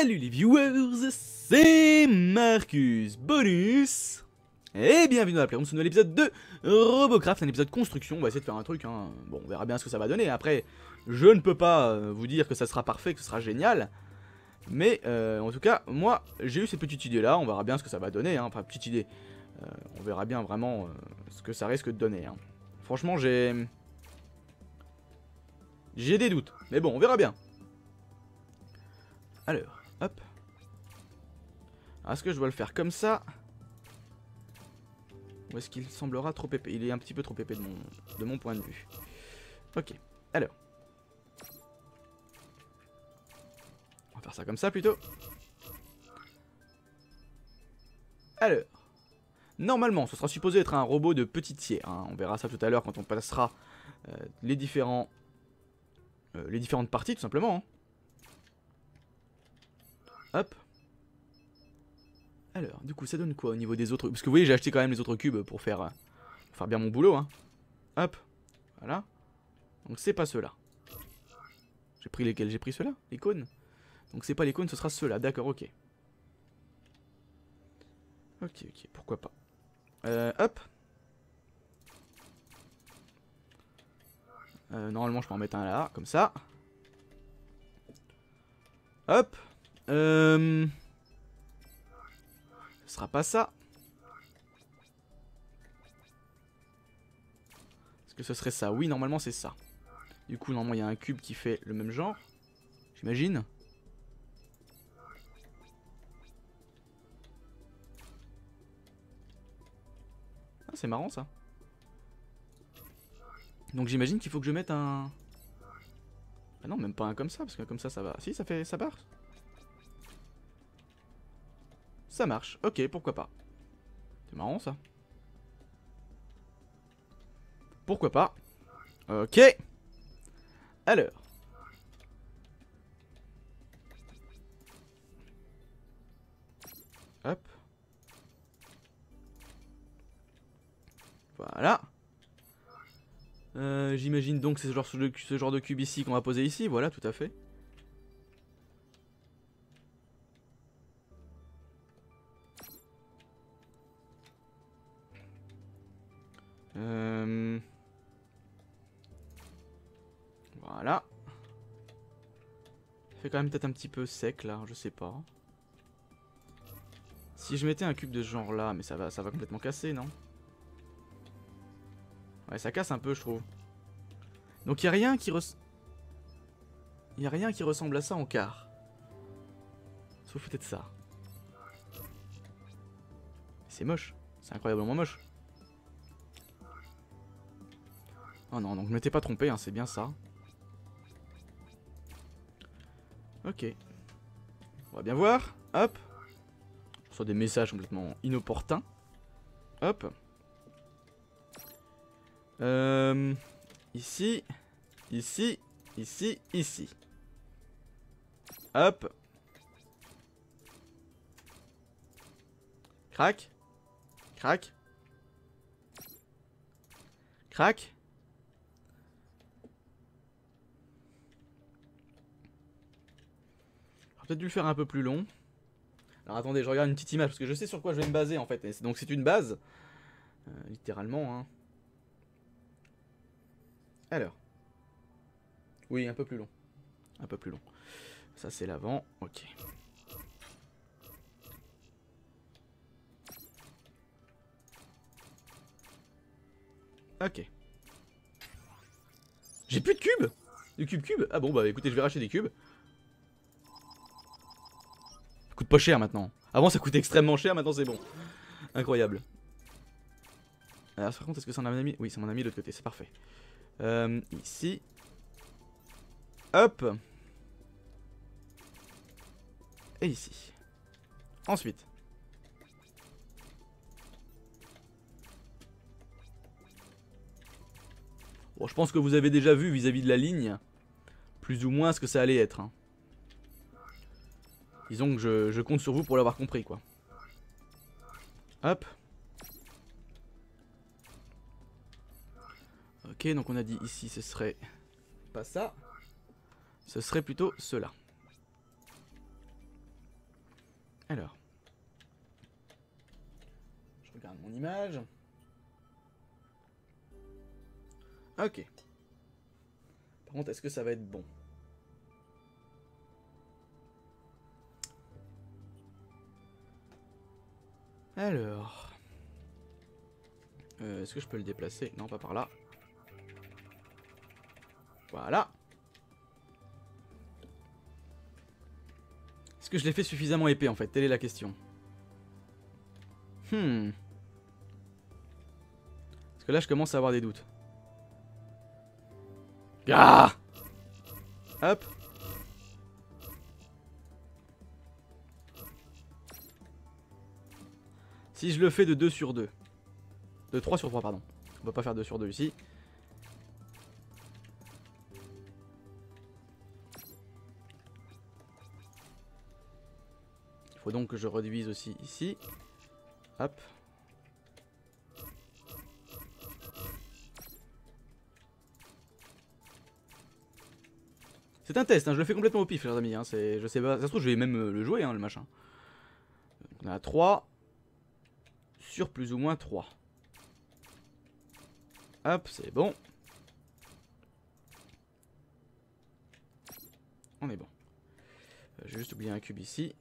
Salut les viewers, c'est Marcus Bonus Et bienvenue dans la Playroom, ce nouvel épisode de Robocraft, un épisode construction, on va essayer de faire un truc, hein. bon on verra bien ce que ça va donner, après je ne peux pas euh, vous dire que ça sera parfait, que ce sera génial, mais euh, en tout cas, moi j'ai eu cette petite idée là, on verra bien ce que ça va donner, hein. enfin petite idée, euh, on verra bien vraiment ce que ça risque de donner. Hein. Franchement j'ai... J'ai des doutes, mais bon on verra bien. Alors, hop. Est-ce que je dois le faire comme ça? Ou est-ce qu'il semblera trop épais? Il est un petit peu trop épais de mon, de mon point de vue. Ok, alors. On va faire ça comme ça plutôt. Alors. Normalement, ce sera supposé être un robot de petit tiers. Hein. On verra ça tout à l'heure quand on passera euh, les différents... Euh, les différentes parties, tout simplement. Hein. Hop. Alors, du coup, ça donne quoi au niveau des autres Parce que vous voyez, j'ai acheté quand même les autres cubes pour faire, euh, faire bien mon boulot. Hein. Hop. Voilà. Donc, c'est pas ceux-là. J'ai pris lesquels? J'ai pris ceux-là? Les cônes Donc, c'est pas les cônes, ce sera ceux-là. D'accord, ok. Ok, ok, pourquoi pas. Euh, hop. Euh, normalement, je peux en mettre un là, comme ça. Hop. Euh... Ce sera pas ça. Est-ce que ce serait ça? Oui, normalement c'est ça. Du coup, normalement il y a un cube qui fait le même genre. J'imagine. Ah, c'est marrant ça. Donc j'imagine qu'il faut que je mette un... Ah non, même pas un comme ça, parce que comme ça, ça va... Si, ça fait... ça part ça marche. Ok, pourquoi pas. C'est marrant ça. Pourquoi pas. Ok. Alors. Hop. Voilà. Euh, J'imagine donc c'est ce ce genre de cube ici qu'on va poser ici. Voilà, tout à fait. Peut-être un petit peu sec là, je sais pas. Si je mettais un cube de ce genre là, mais ça va, ça va complètement casser, non? Ouais, ça casse un peu, je trouve. Donc il a rien qui res... Il a rien qui ressemble à ça en quart. Sauf peut-être ça. C'est moche. C'est incroyablement moche. Oh non, donc je m'étais pas trompé, hein, c'est bien ça. Ok. On va bien voir. Hop. Je reçois des messages complètement inopportuns. Hop. Euh, ici. Ici. Ici. Ici. Hop. Crac. Crac. Crac. Peut-être dû le faire un peu plus long. Alors attendez, je regarde une petite image parce que je sais sur quoi je vais me baser en fait. donc c'est une base, euh, littéralement. Hein. Alors. Oui, un peu plus long. Un peu plus long. Ça c'est l'avant, ok. Ok. J'ai plus de cubes? De cube cube Ah bon bah écoutez, je vais racheter des cubes pas cher maintenant. Avant ça coûtait extrêmement cher, maintenant c'est bon. Incroyable. Alors par contre, est-ce que c'est mon ami? Oui, c'est mon ami de l'autre côté, c'est parfait. Euh, ici. Hop. Et ici. Ensuite. Bon, je pense que vous avez déjà vu vis-à-vis de la ligne, plus ou moins ce que ça allait être. Hein. Disons que je, compte sur vous pour l'avoir compris, quoi. Hop. Ok, donc on a dit ici, ce serait pas ça. Ce serait plutôt cela. Alors. Je regarde mon image. Ok. Par contre, est-ce que ça va être bon? Alors. Euh, est-ce que je peux le déplacer? Non, pas par là. Voilà. Est-ce que je l'ai fait suffisamment épais en fait? Telle est la question. Hmm. Parce que là, je commence à avoir des doutes. Ah Hop. Si je le fais de 2 sur 2. De 3 sur 3, pardon. On va pas faire 2 sur 2 ici. Il faut donc que je réduise aussi ici. Hop. C'est un test, hein, je le fais complètement au pif, chers amis. Hein, je sais pas, ça se trouve, je vais même euh, le jouer, hein, le machin. on a 3 sur plus ou moins 3. Hop, c'est bon. On est bon. Euh, J'ai juste oublié un cube ici.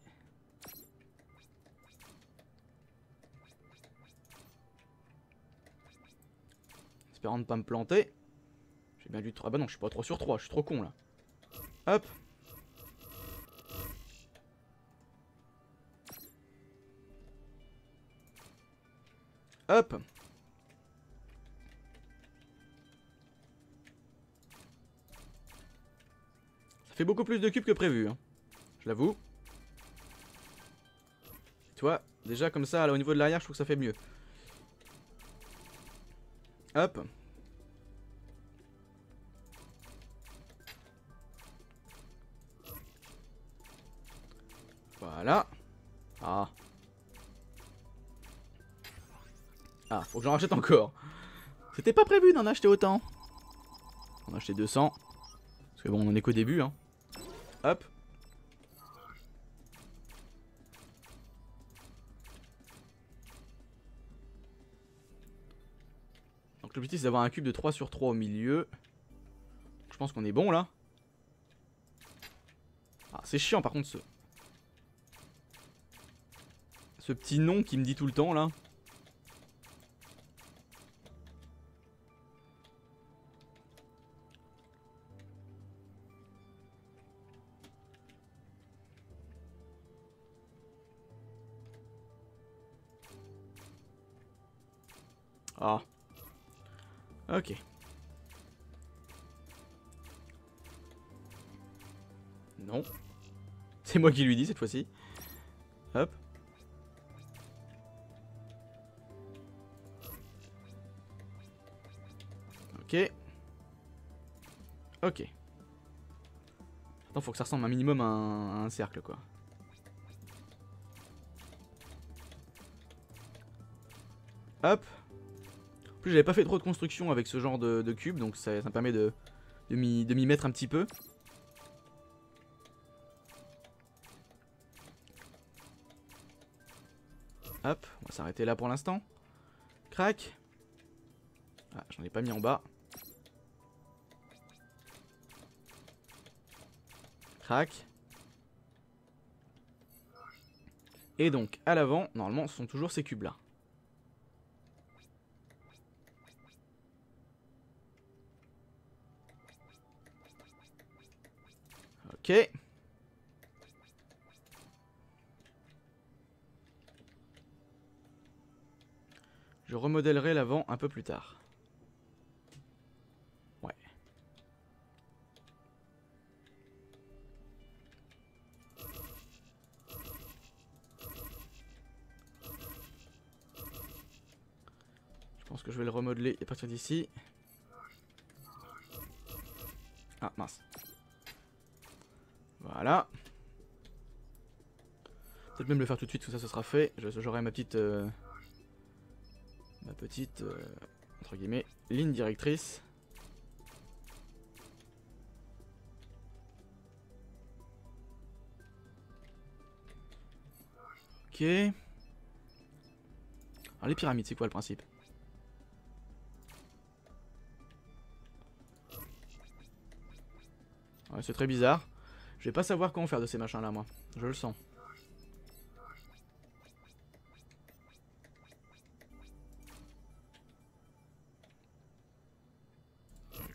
Espérant ne pas me planter. J'ai bien dû... Ah bah non, je suis pas 3 sur 3, je suis trop con là. Hop. Hop. Ça fait beaucoup plus de cubes que prévu, hein. je l'avoue. Tu vois, déjà comme ça, au niveau de l'arrière, je trouve que ça fait mieux. Hop. Voilà. Ah. Ah, faut que j'en rachète encore. C'était pas prévu d'en acheter autant. On a acheté 200. Parce que bon, on en est qu'au début. Hein. Hop. Donc l'objectif c'est d'avoir un cube de 3 sur 3 au milieu. Je pense qu'on est bon là. Ah, c'est chiant par contre ce... Ce petit nom qui me dit tout le temps là. Ah. Ok. Non. C'est moi qui lui dis cette fois-ci. Hop. Ok. Ok. Attends, faut que ça ressemble un minimum à un cercle, quoi. Hop. En plus, j'avais pas fait trop de construction avec ce genre de, cube, donc ça, me permet de, de m'y mettre un petit peu. Hop, on va s'arrêter là pour l'instant. Crac. Ah, j'en ai pas mis en bas. Crac. Et donc, à l'avant, normalement, ce sont toujours ces cubes-là. Je remodèlerai l'avant un peu plus tard. Ouais. Je pense que je vais le remodeler à partir d'ici. Même le faire tout de suite, tout ça, ce sera fait. J'aurai ma petite... Euh, ma petite... Euh, entre guillemets, ligne directrice. Ok. Les pyramides, c'est quoi le principe? C'est très bizarre. Je vais pas savoir comment faire de ces machins là, moi. Je le sens.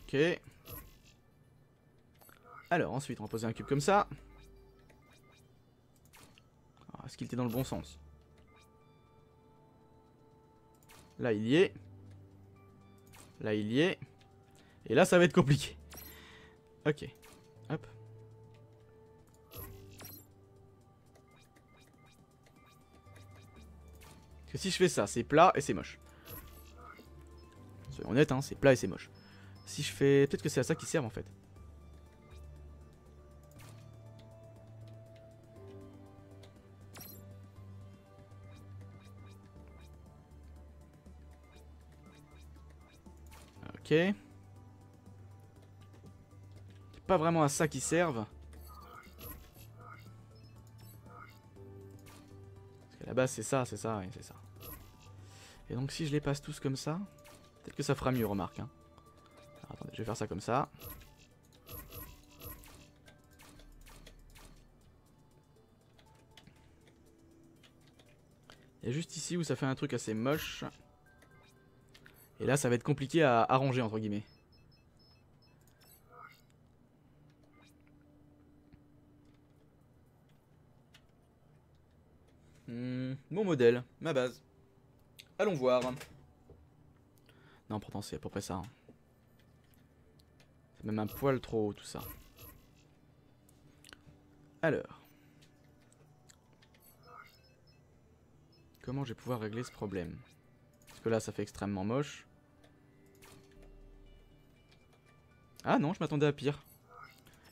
Ok. Alors, ensuite, on va poser un cube comme ça. Ah, est-ce qu'il était dans le bon sens? Là, il y est. Là, il y est. Et là, ça va être compliqué. Ok. Hop. Parce que si je fais ça, c'est plat et c'est moche. Soyons honnêtes, hein, c'est plat et c'est moche. Si je fais... Peut-être que c'est à ça qu'ils servent en fait. Ok. Pas vraiment à ça qu'ils servent. Parce qu'à la base c'est ça, c'est ça, oui, c'est ça. Et donc si je les passe tous comme ça, peut-être que ça fera mieux, remarque. Hein. Attendez, je vais faire ça comme ça. Il y a juste ici où ça fait un truc assez moche. Et là, ça va être compliqué à arranger, entre guillemets. Hmm, mon modèle, ma base. Allons voir. Non, pourtant, c'est à peu près ça. Hein. Même un poil trop haut, tout ça. Alors. Comment je vais pouvoir régler ce problème? Parce que là, ça fait extrêmement moche. Ah non, je m'attendais à pire.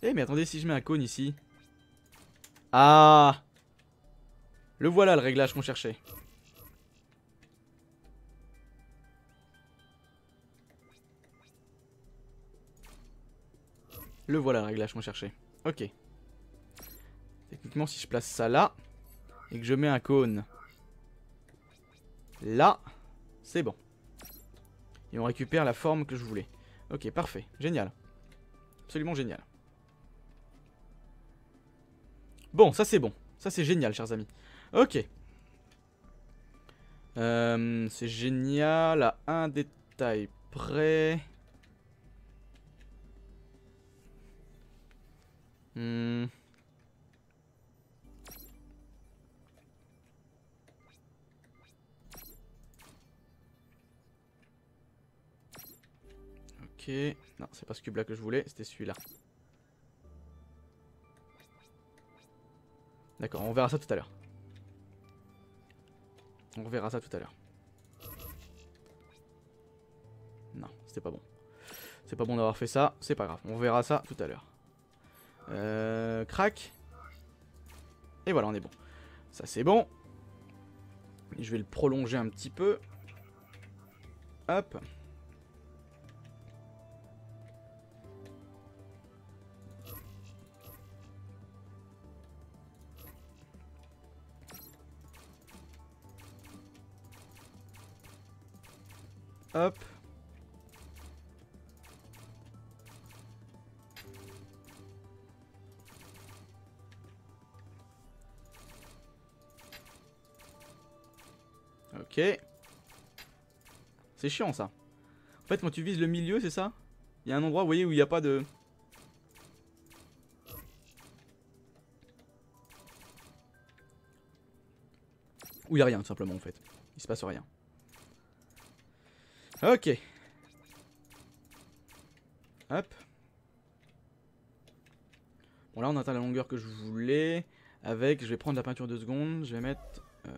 Eh, mais attendez, si je mets un cône ici. Ah Le voilà, le réglage qu'on cherchait. Le voilà, le réglage qu'on cherchait. Ok. Techniquement, si je place ça là, et que je mets un cône là, c'est bon. Et on récupère la forme que je voulais. Ok, parfait. Génial. Absolument génial. Bon, ça c'est bon. Ça c'est génial, chers amis. Ok. Euh, c'est génial à un détail près. Hmm. Ok. Non, c'est pas ce cube là que je voulais, c'était celui-là. D'accord, on verra ça tout à l'heure. On verra ça tout à l'heure. Non, c'était pas bon. C'est pas bon d'avoir fait ça, c'est pas grave. On verra ça tout à l'heure. Euh, crac. Et voilà, on est bon. Ça, c'est bon. Je vais le prolonger un petit peu. Hop. Hop. Ok. C'est chiant ça. En fait, quand tu vises le milieu, c'est ça? Il y a un endroit, vous voyez, où il n'y a pas de... Où il n'y a rien, tout simplement, en fait. Il se passe rien. Ok. Hop. Bon là on atteint la longueur que je voulais. Avec, je vais prendre la peinture de seconde. Je vais mettre euh,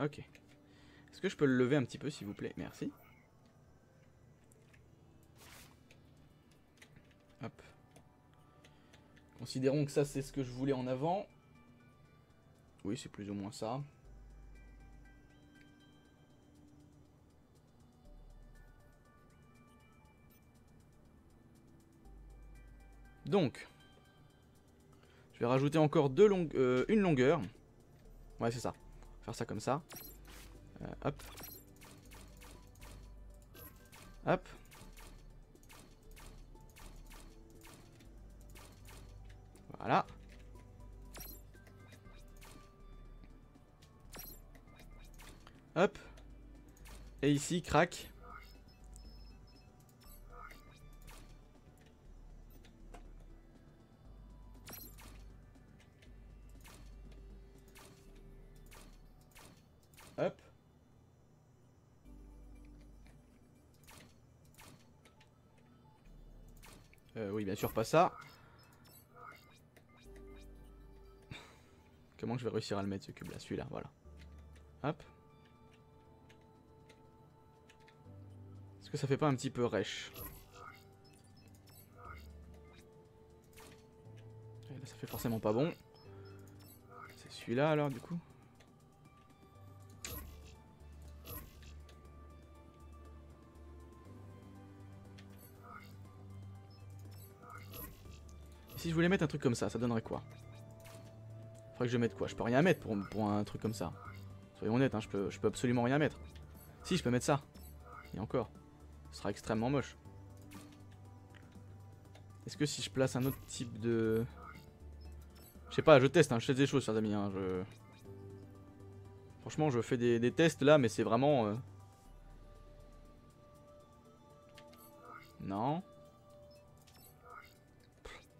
Ok. Est-ce que je peux le lever un petit peu s'il vous plaît? Merci. Hop. Considérons que ça c'est ce que je voulais en avant. Oui, c'est plus ou moins ça. Donc, vais rajouter encore deux long euh, une longueur. Ouais, c'est ça. Faire ça comme ça. Euh, hop. Hop. Voilà. Hop. Et ici, crac. Euh, oui, bien sûr, pas ça. Comment je vais réussir à le mettre ce cube là Celui-là, voilà. Hop. Est-ce que ça fait pas un petit peu rêche? Là, ça fait forcément pas bon. C'est celui-là alors du coup si je voulais mettre un truc comme ça, ça donnerait quoi? Faudrait que je mette quoi? Je peux rien mettre pour, pour un truc comme ça. Soyons honnêtes, hein, je, peux, je peux absolument rien mettre. Si, je peux mettre ça. Et encore. Ce sera extrêmement moche. Est-ce que si je place un autre type de... Je sais pas, je teste, hein, je teste des choses, chers amis. Hein. Franchement, je fais des, tests là, mais c'est vraiment... Euh, non.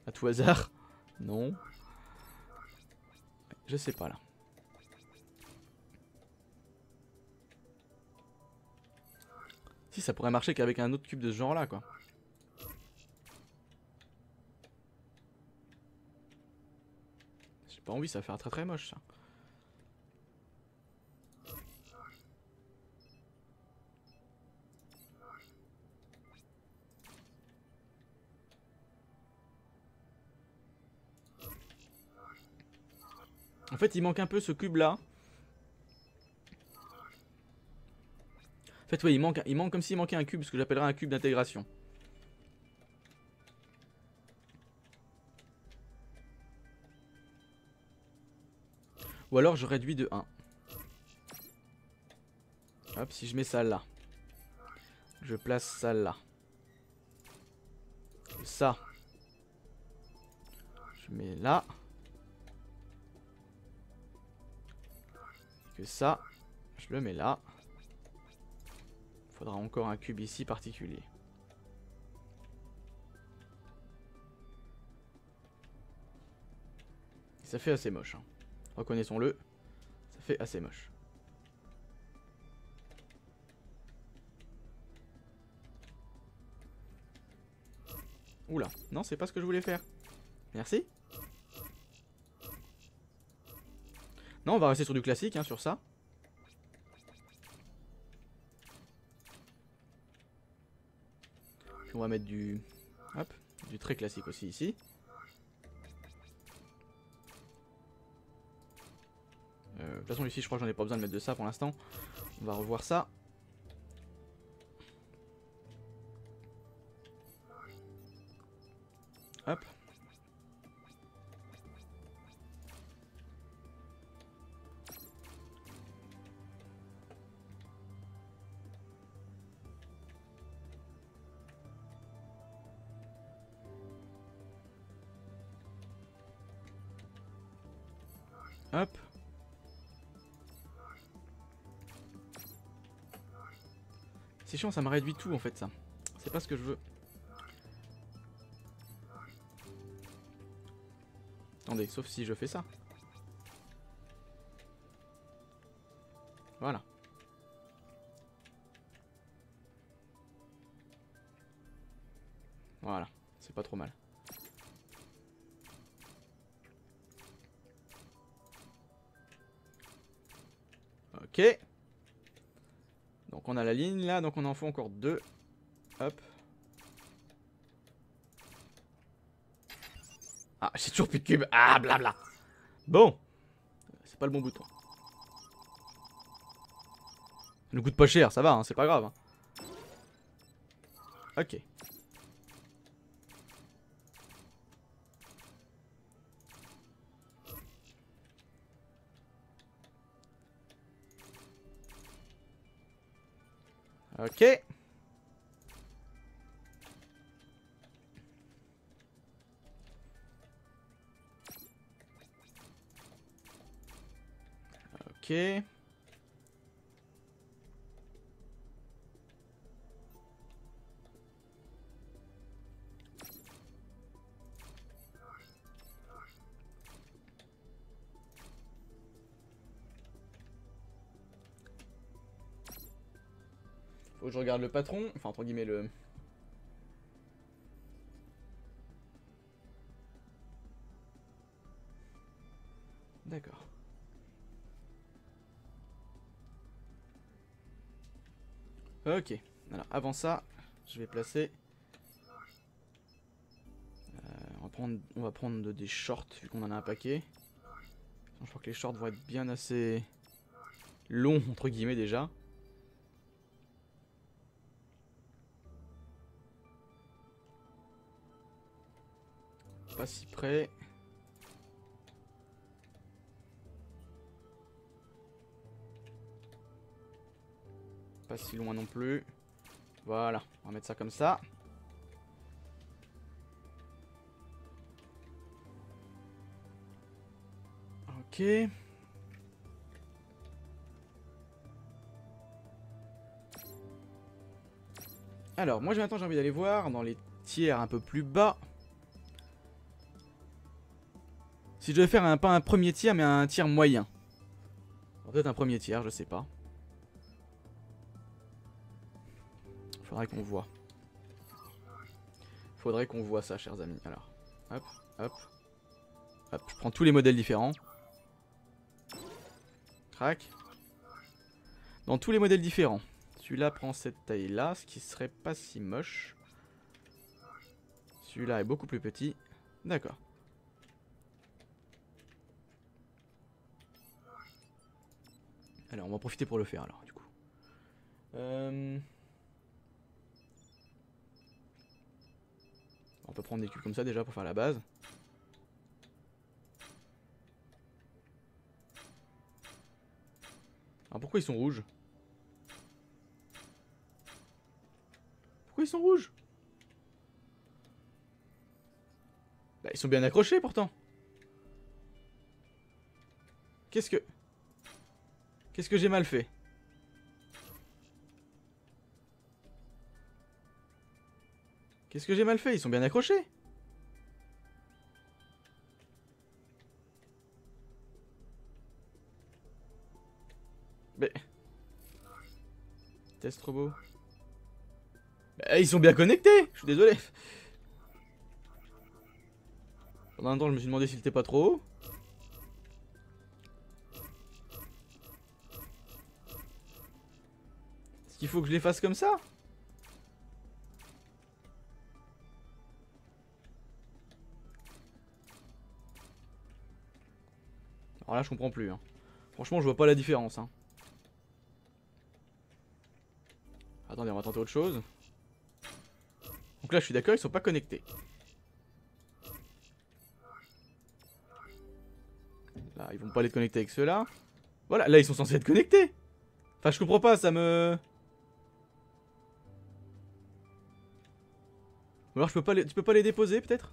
À tout hasard Non. Je sais pas là. Si ça pourrait marcher qu'avec un autre cube de ce genre là quoi. J'ai pas envie, ça va faire très très moche ça. En fait, il manque un peu ce cube-là. En fait, oui, il manque, il manque comme s'il manquait un cube, ce que j'appellerais un cube d'intégration. Ou alors je réduis de 1. Hop, si je mets ça là. Je place ça là. Ça. Je mets là. Que ça, je le mets là. Faudra encore un cube ici particulier. ça fait assez moche. Hein. Reconnaissons-le, ça fait assez moche. Oula, non c'est pas ce que je voulais faire. Merci. Non, on va rester sur du classique, hein, sur ça. On va mettre du... Hop, du très classique aussi ici. Euh, de toute façon ici je crois que j'en ai pas besoin de mettre de ça pour l'instant. On va revoir ça. Hop. C'est chiant, ça me réduit tout en fait ça. C'est pas ce que je veux. Attendez, sauf si je fais ça. Ligne là, donc on en fait encore deux. Hop. Ah, j'ai toujours plus de cube. Ah, blabla. Bon. C'est pas le bon bouton. Nous coûte pas cher, ça va, hein, c'est pas grave. Hein. Ok. Ok. Je regarde le patron, enfin entre guillemets le... D'accord. Ok, alors avant ça, je vais placer... Euh, on, va prendre, on va prendre des shorts vu qu'on en a un paquet. Je crois que les shorts vont être bien assez longs entre guillemets déjà. Pas si près. Pas si loin non plus. Voilà, on va mettre ça comme ça. Ok. Alors, moi maintenant j'ai envie d'aller voir dans les tiers un peu plus bas. Si je devais faire un, pas un premier tiers mais un tiers moyen. Peut-être un premier tiers, je sais pas. Faudrait qu'on voit. Faudrait qu'on voit ça, chers amis. Alors, hop, hop, hop. Je prends tous les modèles différents. Crac. Dans tous les modèles différents. Celui-là prend cette taille-là, ce qui serait pas si moche. Celui-là est beaucoup plus petit. D'accord. Alors, on va profiter pour le faire, alors, du coup. Euh... On peut prendre des cubes comme ça déjà pour faire la base. Alors pourquoi ils sont rouges? Pourquoi ils sont rouges? Bah ils sont bien accrochés pourtant. Qu'est-ce que... Qu'est-ce que j'ai mal fait Qu'est-ce que j'ai mal fait Ils sont bien accrochés. Mais... Test robot. Bah, ils sont bien connectés Je suis désolé. Pendant un temps, je me suis demandé s'il était pas trop haut. Qu'il faut que je les fasse comme ça Alors là, je comprends plus. Hein. Franchement, je vois pas la différence. Hein. Attendez, on va tenter autre chose. Donc là, je suis d'accord, ils sont pas connectés. Là, ils vont pas les connecter avec ceux-là. Voilà, là, ils sont censés être connectés. Enfin, je comprends pas, ça me... Ou alors, je peux pas les... tu peux pas les déposer, peut-être?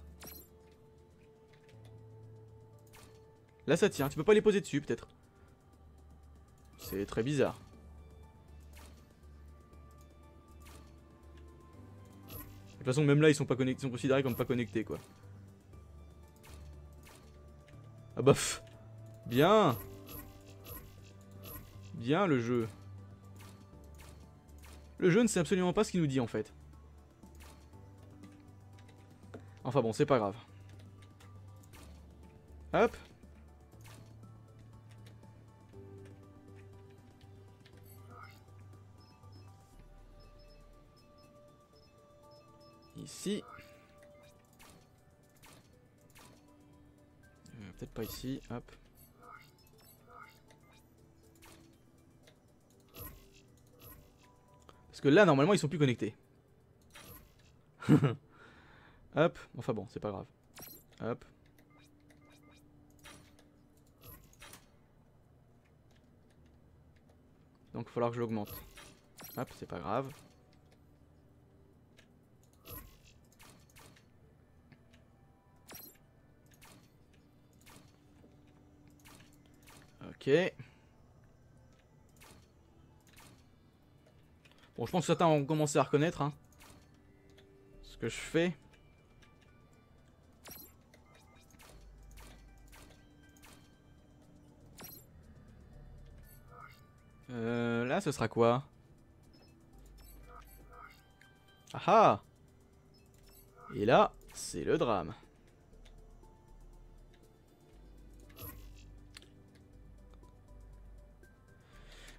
Là ça tient, tu peux pas les poser dessus peut-être. C'est très bizarre. De toute façon même là ils sont pas connectés, ils sont considérés comme pas connectés quoi. Ah bah Bien Bien le jeu. Le jeu ne sait absolument pas ce qu'il nous dit en fait. Enfin bon, c'est pas grave. Hop Ici. Euh, peut-être pas ici, hop. Parce que là, normalement, ils sont plus connectés. hop, enfin bon, c'est pas grave. Hop. Donc il va falloir que je l'augmente. Hop, c'est pas grave. Ok. Bon, je pense que certains ont commencé à reconnaître hein, ce que je fais. Euh, là, ce sera quoi? Ah ah Et là, c'est le drame.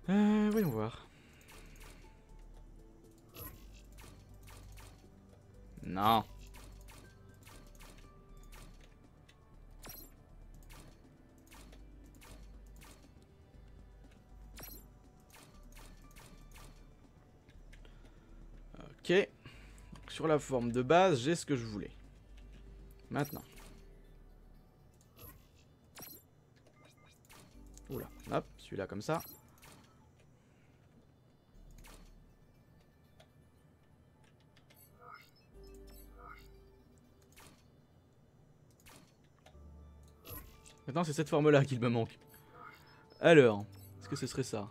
Euh, voyons voir. Non. Sur la forme de base, j'ai ce que je voulais. Maintenant. Oula, hop, celui-là comme ça. Maintenant, c'est cette forme-là qu'il me manque. Alors, est-ce que ce serait ça?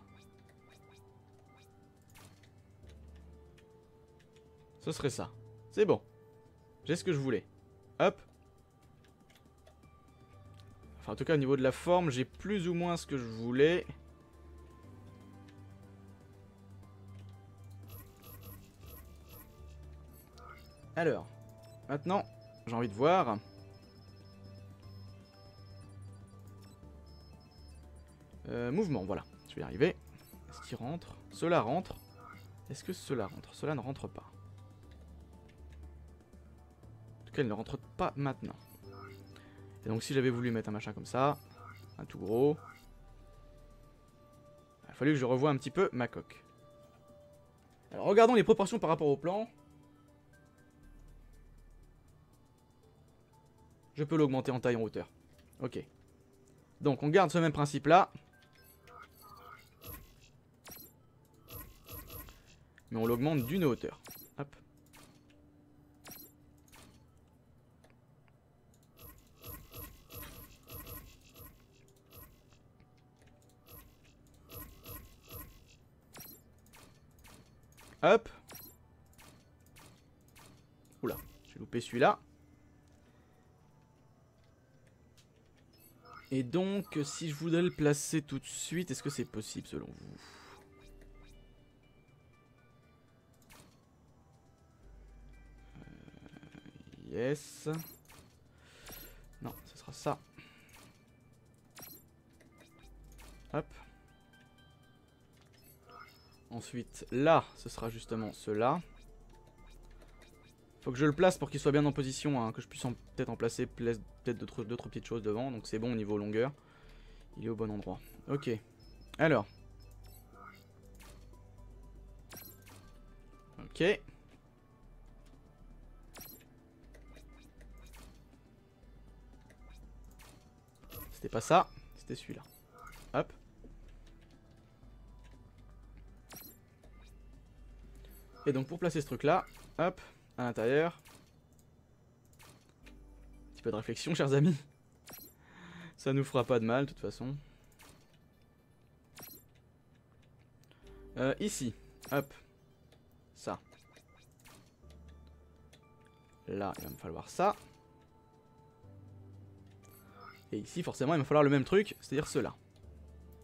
Ce serait ça. C'est bon. J'ai ce que je voulais. Hop. Enfin, en tout cas, au niveau de la forme, j'ai plus ou moins ce que je voulais. Alors, maintenant, j'ai envie de voir. Euh, mouvement, voilà. Je vais y arriver. Est-ce qu'il rentre? Cela rentre. Est-ce que cela rentre? Cela ne rentre pas. Tout cas, il ne rentre pas maintenant. Et donc, si j'avais voulu mettre un machin comme ça, un tout gros, il a fallu que je revoie un petit peu ma coque. Alors, regardons les proportions par rapport au plan. Je peux l'augmenter en taille en hauteur. Ok. Donc, on garde ce même principe là. Mais on l'augmente d'une hauteur. Hop. Oula, j'ai loupé celui-là. Et donc, si je voudrais le placer tout de suite, est-ce que c'est possible selon vous? Yes. Non, ce sera ça. Hop. Ensuite, là, ce sera justement cela. Faut que je le place pour qu'il soit bien en position, hein, que je puisse peut-être en placer peut-être d'autres petites choses devant. Donc c'est bon au niveau longueur. Il est au bon endroit. Ok. Alors. Ok. C'était pas ça, c'était celui-là. Et donc pour placer ce truc là, hop, à l'intérieur. Un petit peu de réflexion chers amis. Ça nous fera pas de mal de toute façon. Euh, ici, hop, ça. Là, il va me falloir ça. Et ici, forcément, il va falloir le même truc, c'est-à-dire cela.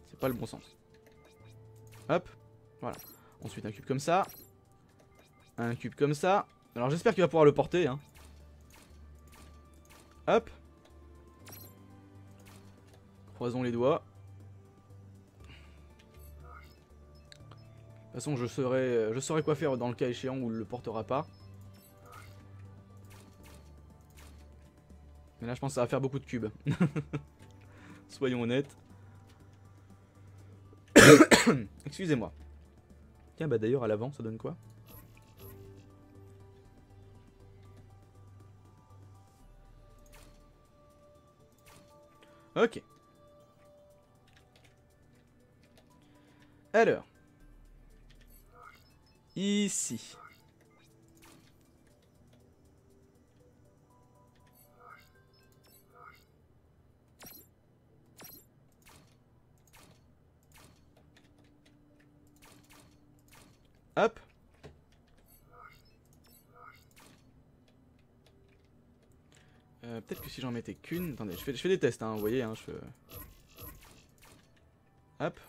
C'est pas le bon sens. Hop, voilà. Ensuite, un cube comme ça. Un cube comme ça. Alors, j'espère qu'il va pouvoir le porter. Hein. Hop. Croisons les doigts. De toute façon, je saurai, je saurai quoi faire dans le cas échéant où il le portera pas. Mais là, je pense que ça va faire beaucoup de cubes. Soyons honnêtes. Excusez-moi. Tiens, bah d'ailleurs, à l'avant, ça donne quoi? Ok. Alors. ici. Hop. Euh, Peut-être que si j'en mettais qu'une... Attendez, je fais, des tests, hein, vous voyez, hein, je... Hop.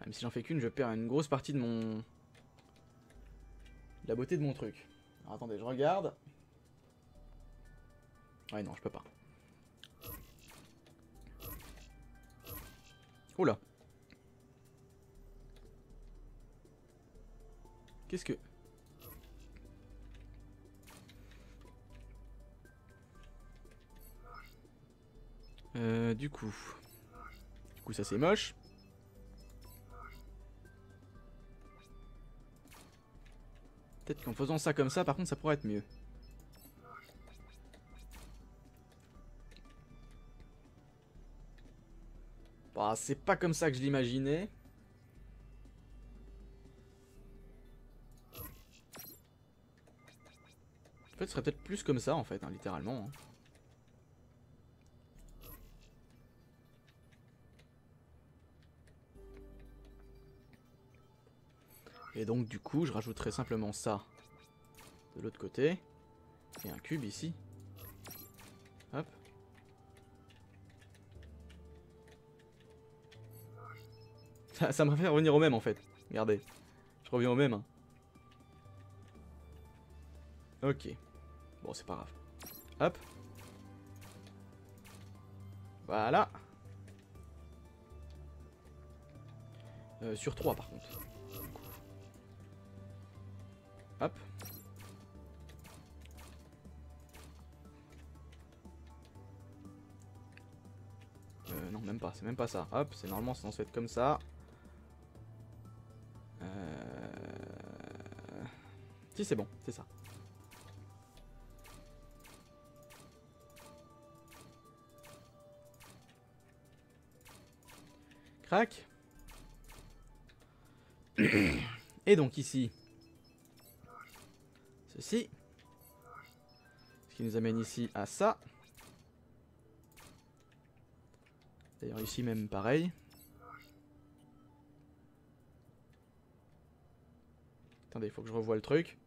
Ah, mais si j'en fais qu'une, je perds une grosse partie de mon... La beauté de mon truc. Alors, attendez, je regarde. Ouais, non, je peux pas. Oula. Qu'est-ce que... Euh, du coup... Du coup, ça c'est moche. Peut-être qu'en faisant ça comme ça, par contre, ça pourrait être mieux. Bah, c'est pas comme ça que je l'imaginais. En fait, ce serait peut-être plus comme ça, en fait, hein, littéralement. hein. Et donc, du coup, je rajouterai simplement ça de l'autre côté. Et un cube ici. Hop. Ça, me fait revenir au même en fait. Regardez. Je reviens au même. hein. Ok. Bon, c'est pas grave. Hop. Voilà. Euh, sur 3 par contre. Hop. Euh, non, même pas, c'est même pas ça. Hop, c'est normalement censé être comme ça. Euh... Si, c'est bon, c'est ça. Crac. Et donc ici, ceci. Ce qui nous amène ici à ça. D'ailleurs ici même pareil. Attendez, il faut que je revoie le truc.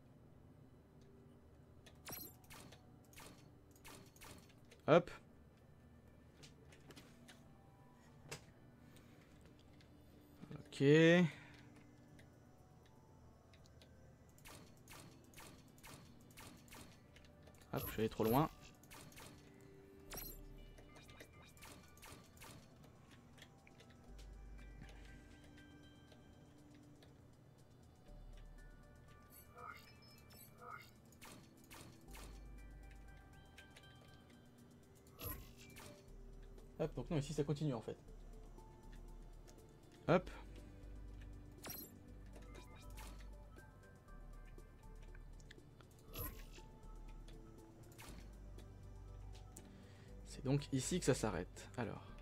Hop. Ok. Hop, je suis allé trop loin. Donc non, ici ça continue en fait. Hop. C'est donc ici que ça s'arrête. Alors.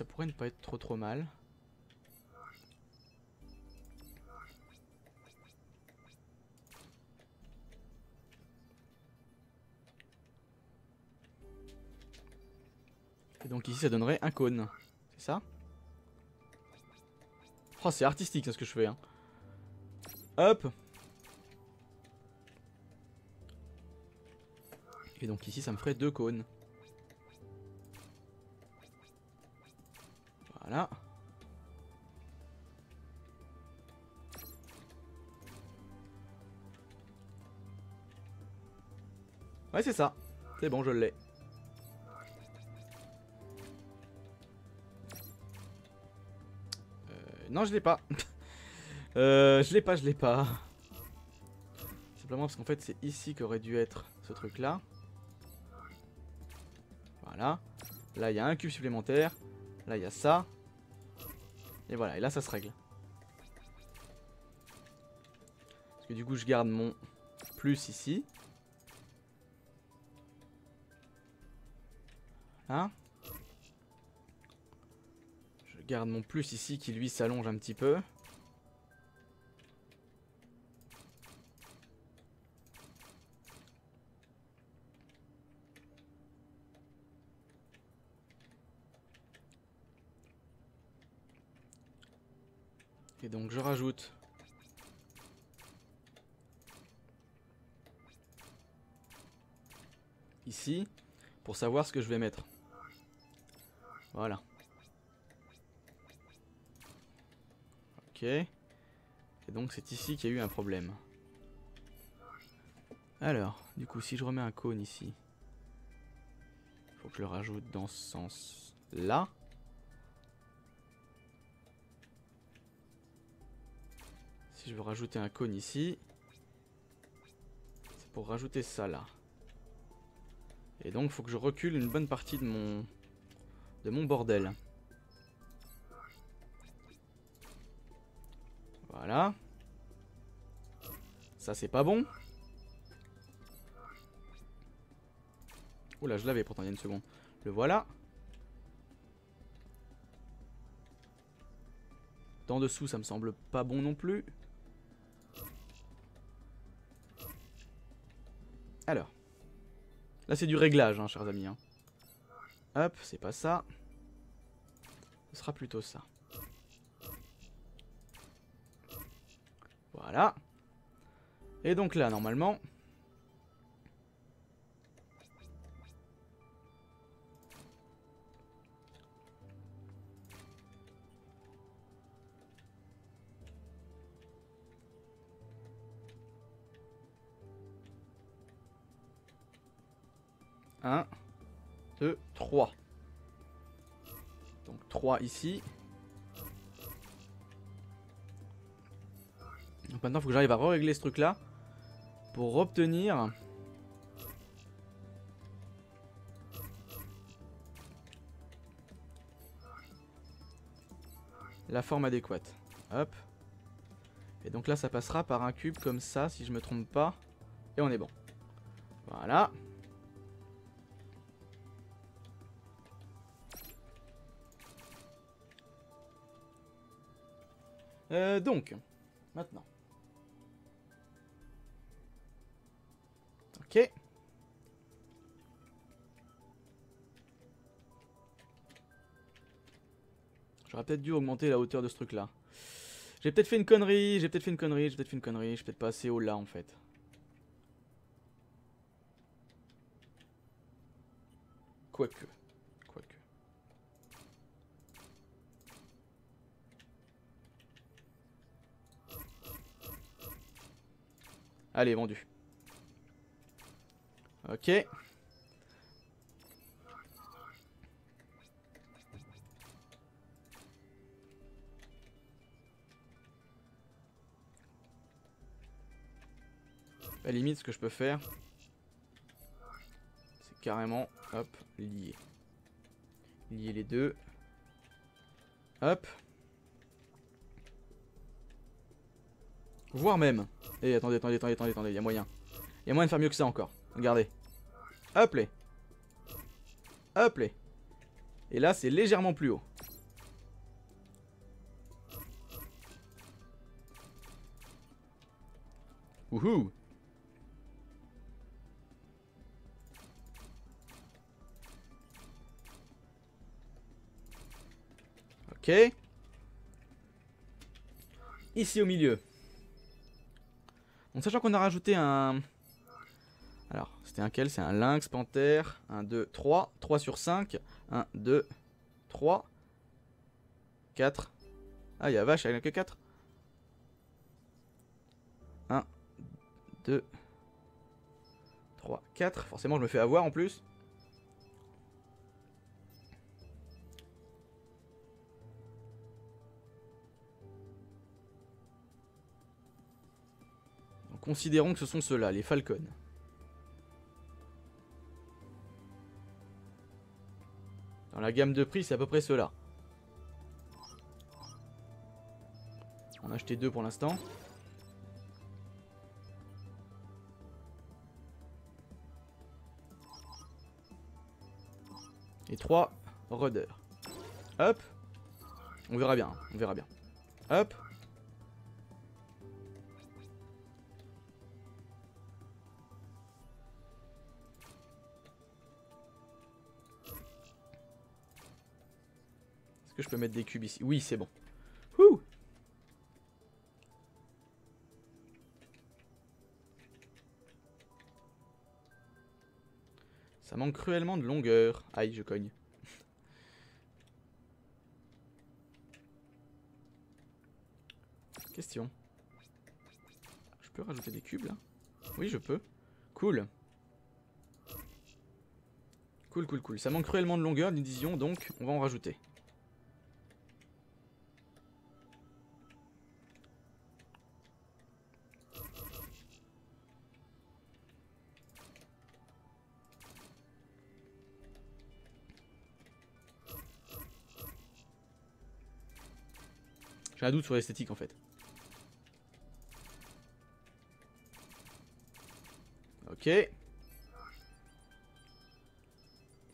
Ça pourrait ne pas être trop trop mal. Et donc ici ça donnerait un cône. C'est ça? Oh c'est artistique ça ce que je fais hein. Hop Et donc ici ça me ferait deux cônes. C'est ça. C'est bon je l'ai. Non, je l'ai pas. euh, je l'ai pas, je l'ai pas. Simplement parce qu'en fait c'est ici qu'aurait dû être ce truc là. Voilà. Là il y a un cube supplémentaire. Là il y a ça. Et voilà, et là ça se règle. Parce que du coup je garde mon plus ici. Là. Je garde mon plus ici qui lui s'allonge un petit peu. Et donc je rajoute ici pour savoir ce que je vais mettre. Voilà. Ok. Et donc c'est ici qu'il y a eu un problème. Alors, du coup, si je remets un cône ici, faut que je le rajoute dans ce sens-là. Si je veux rajouter un cône ici, c'est pour rajouter ça là. Et donc, faut que je recule une bonne partie de mon, de mon bordel. Voilà. Ça, c'est pas bon. Oula, je l'avais pourtant il y a une seconde. Le voilà. D'en dessous, ça me semble pas bon non plus. Alors. Là, c'est du réglage, hein, chers amis. Hein. Hop, c'est pas ça. Ce sera plutôt ça. Voilà. Et donc là, normalement... Un, deux, trois. Donc 3 ici. Donc maintenant, il faut que j'arrive à régler ce truc-là pour obtenir... la forme adéquate. Hop. Et donc là, ça passera par un cube comme ça, si je me trompe pas. Et on est bon. Voilà. Euh, donc, maintenant. Ok. J'aurais peut-être dû augmenter la hauteur de ce truc là. J'ai peut-être fait une connerie, j'ai peut-être fait une connerie, j'ai peut-être fait une connerie, je suis peut-être pas assez haut là en fait. Quoique. Allez, vendu. Ok. À limite, ce que je peux faire, c'est carrément, hop, lier. Lier les deux. Hop. Voire même. Et eh, attendez, attendez, attendez, attendez, attendez, il y a moyen. Il y a moyen de faire mieux que ça encore. Regardez. Hop les. Hop les. Et là, c'est légèrement plus haut. Wouhou Ok. Ici au milieu. En sachant qu'on a rajouté un... Alors, c'était un quel? C'est un lynx, panthère. 1, 2, 3. 3 sur 5. 1, 2, 3. 4. Ah, il y a vache, il n'y a que 4. 1, 2, 3, 4. Forcément, je me fais avoir en plus. Considérons que ce sont ceux-là, les Falcons. Dans la gamme de prix, c'est à peu près ceux-là. On a acheté deux pour l'instant. Et trois rudder. Hop. On verra bien, on verra bien. Hop. Que je peux mettre des cubes ici Oui, c'est bon. Ouh Ça manque cruellement de longueur. Aïe, je cogne. Question. Je peux rajouter des cubes là? Oui, je peux. Cool. Cool, cool, cool. Ça manque cruellement de longueur, nous disions, donc on va en rajouter. J'ai un doute sur l'esthétique en fait. Ok.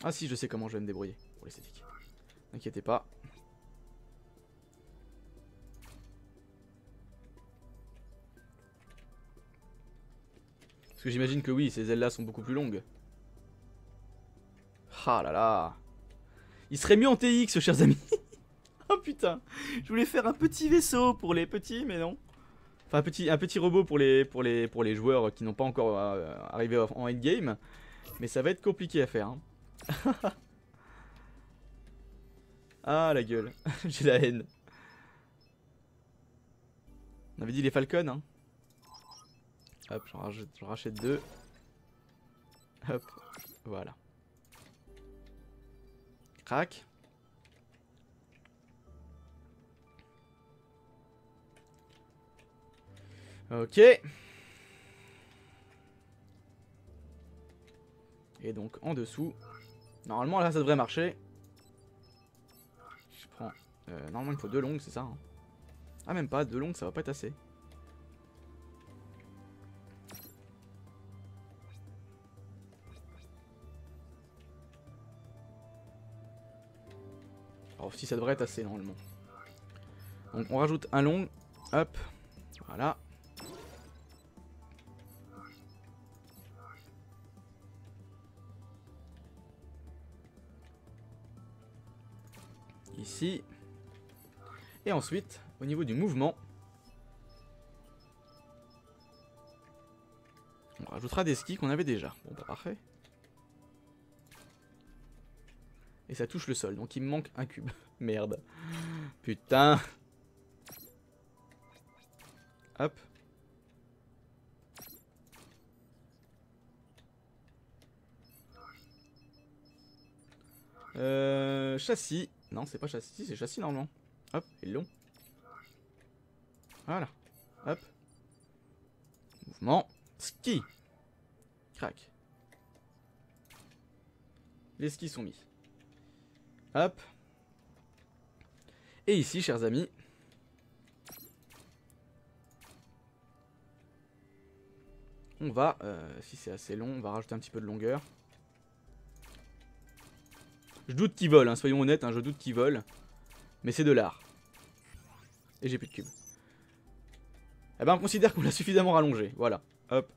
Ah si, je sais comment je vais me débrouiller pour l'esthétique. N'inquiétez pas. Parce que j'imagine que oui, ces ailes-là sont beaucoup plus longues. Ah là là. Il serait mieux en TX, chers amis. oh putain. Je voulais faire un petit vaisseau pour les petits, mais non. Enfin, un petit, un petit robot pour les, joueurs qui n'ont pas encore euh, arrivé en endgame. Mais ça va être compliqué à faire. Hein. ah, la gueule. J'ai la haine. On avait dit les Falcons, hein. Hop, j'en rachète deux. Hop, voilà. Crac. Ok. Et donc en dessous, normalement là ça devrait marcher. Je prends... Euh, normalement il faut deux longues, c'est ça hein. Ah même pas, deux longues ça va pas être assez. Alors si ça devrait être assez normalement. Donc on rajoute un long, hop, voilà. Et ensuite, au niveau du mouvement, on rajoutera des skis qu'on avait déjà. Bon, bah parfait. Et ça touche le sol, donc il me manque un cube. Merde. Putain. Hop. Euh, châssis. Non, c'est pas châssis, c'est châssis normalement. Hop, il est long. Voilà. Hop. Mouvement. Ski. Crac. Les skis sont mis. Hop. Et ici, chers amis. On va, euh, si c'est assez long, on va rajouter un petit peu de longueur. Je doute qu'ils volent, hein, soyons honnêtes, hein, je doute qu'ils volent. Mais c'est de l'art. Et j'ai plus de cubes. Eh ben on considère qu'on l'a suffisamment rallongé, voilà. Hop.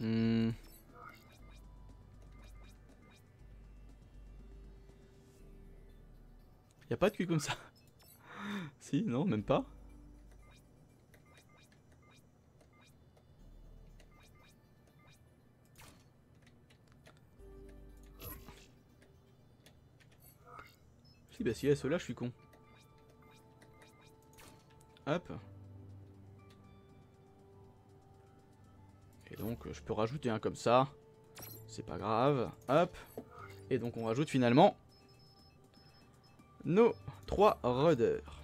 Hmm. Y a pas de cul comme ça. si, non, même pas. Si, bah si, à cela, je suis con. Hop. Donc, je peux rajouter un comme ça. C'est pas grave. Hop. Et donc, on rajoute finalement nos trois rudeurs.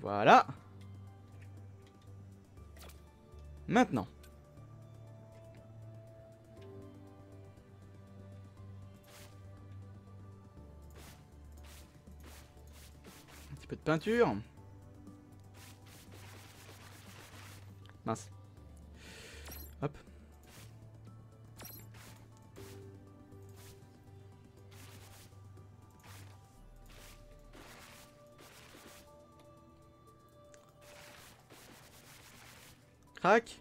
Voilà. Maintenant. Un petit peu de peinture. Mince. Hop. Crac.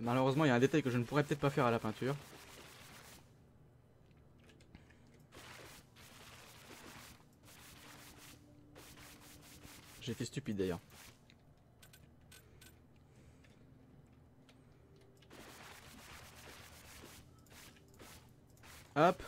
Malheureusement, il y a un détail que je ne pourrais peut-être pas faire à la peinture. Fait stupide d'ailleurs. Hop.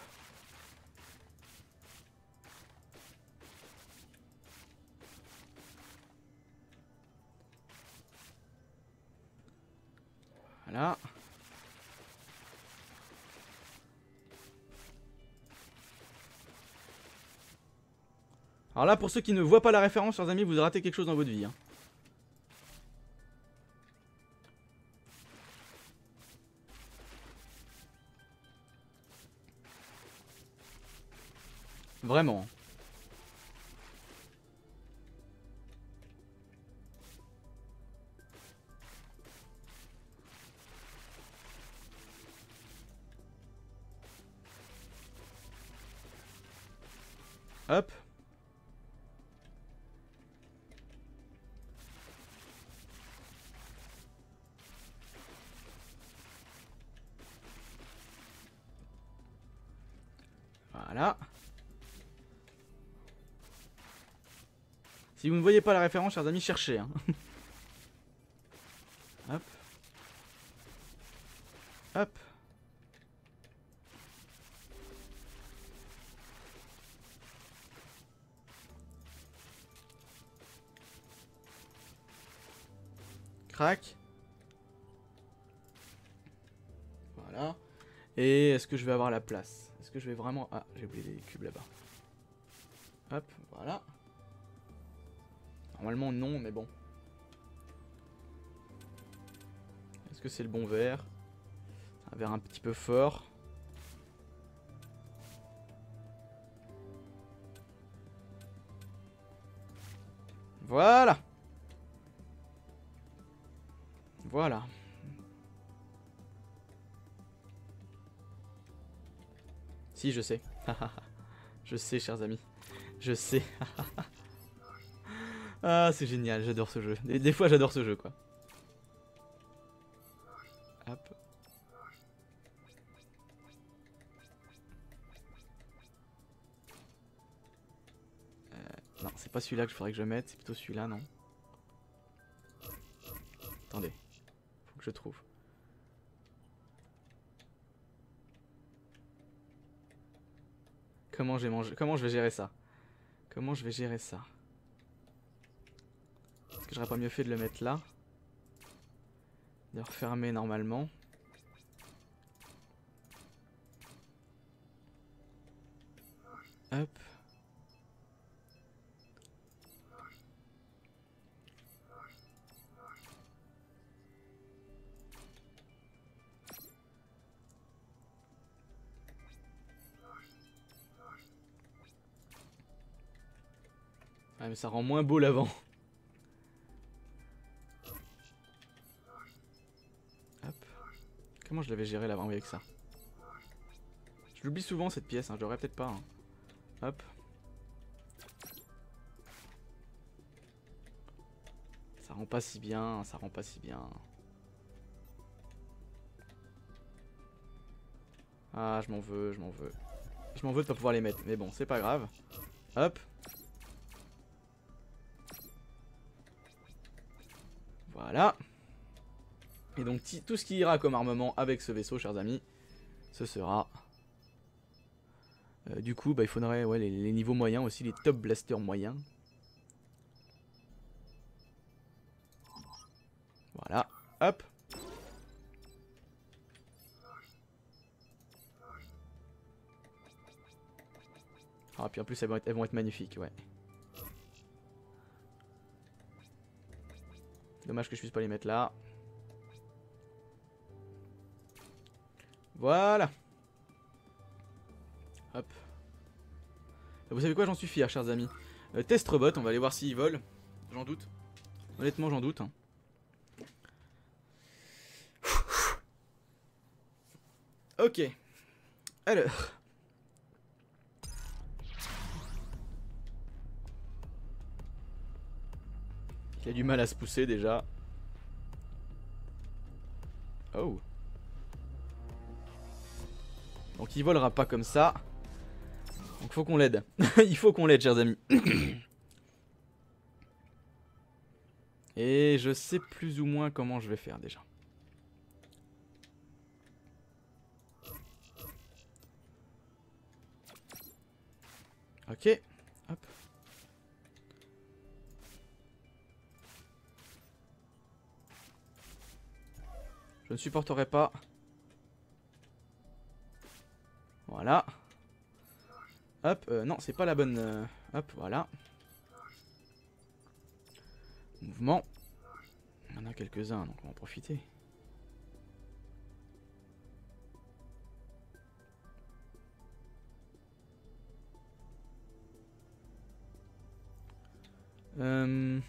Alors là, pour ceux qui ne voient pas la référence, chers amis, vous ratez quelque chose dans votre vie. hein. Vraiment. Hop. Si vous ne voyez pas la référence, chers amis, cherchez. hein. Hop. Hop. Crac. Voilà. Et est-ce que je vais avoir la place? Est-ce que je vais vraiment... Ah, j'ai oublié les cubes là-bas. Normalement non, mais bon. Est-ce que c'est le bon verre Un verre un petit peu fort. Voilà. Voilà. Si, je sais. je sais, chers amis. Je sais. ah, c'est génial, j'adore ce jeu. Des, fois, j'adore ce jeu, quoi. Hop. Euh, non, c'est pas celui-là que je faudrait que je mette, c'est plutôt celui-là, non Attendez. Faut que je trouve. Comment je vais manger Comment je vais gérer ça? Comment je vais gérer ça? Que j'aurais pas mieux fait de le mettre là De refermer normalement. Hop. Ouais mais ça rend moins beau l'avant. Je l'avais géré l'avant avec ça Je l'oublie souvent cette pièce, hein, je l'aurais peut-être pas. hein. Hop. Ça rend pas si bien, ça rend pas si bien. Ah, je m'en veux, je m'en veux. Je m'en veux de pas pouvoir les mettre, mais bon, c'est pas grave. Hop. Voilà. Et donc tout ce qui ira comme armement avec ce vaisseau, chers amis, ce sera... Euh, du coup, bah, il faudrait ouais, les, niveaux moyens aussi, les top blasters moyens. Voilà, hop. Ah, puis en plus, elles vont être, elles vont être magnifiques, ouais. Dommage que je puisse pas les mettre là. Voilà. Hop. Vous savez quoi, j'en suis fier, chers amis. Euh, test robot, on va aller voir s'ils volent. J'en doute. Honnêtement, j'en doute. Hein. Ok. Alors. Il a du mal à se pousser déjà. Oh. Donc il volera pas comme ça. Donc faut qu'on l'aide. il faut qu'on l'aide, chers amis. Et je sais plus ou moins comment je vais faire déjà. Ok. Hop. Je ne supporterai pas. Voilà. Hop, euh, non, c'est pas la bonne... Euh, hop, voilà. Mouvement. Y en a quelques-uns, donc on va en profiter. Euh...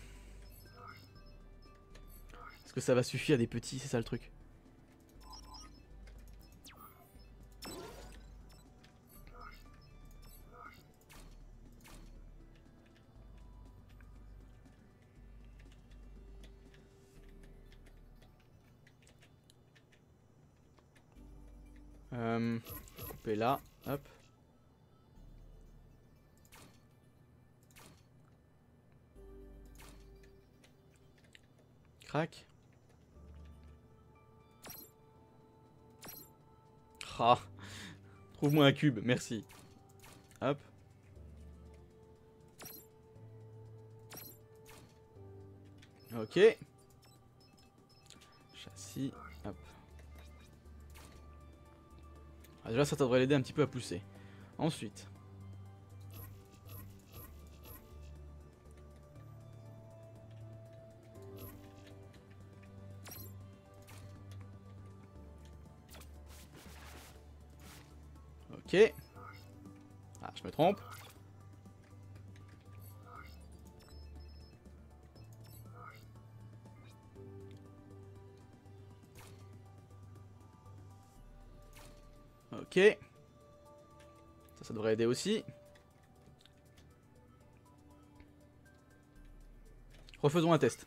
Est-ce que ça va suffire des petits C'est ça le truc? Euh, couper là, hop. Crac. Ah. Trouve-moi un cube, merci. Hop. Ok. Châssis. Hop. Ah, déjà, ça devrait l'aider un petit peu à pousser. Ensuite. Ok. Ah, je me trompe. Ok. Ça, ça devrait aider aussi. Refaisons un test.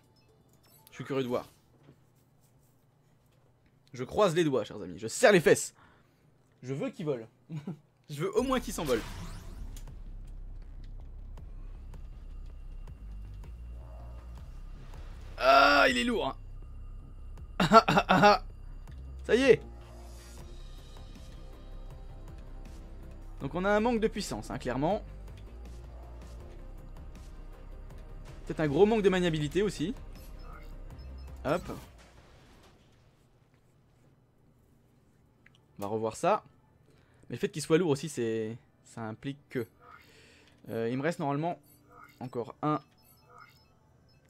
Je suis curieux de voir. Je croise les doigts, chers amis. Je serre les fesses. Je veux qu'il vole. Je veux au moins qu'il s'envole. Ah, il est lourd. Ah, ah, Ça y est. Donc on a un manque de puissance, hein, clairement. Peut-être un gros manque de maniabilité aussi. Hop. On va revoir ça. Mais le fait qu'il soit lourd aussi, c'est ça implique que... Euh, il me reste normalement encore un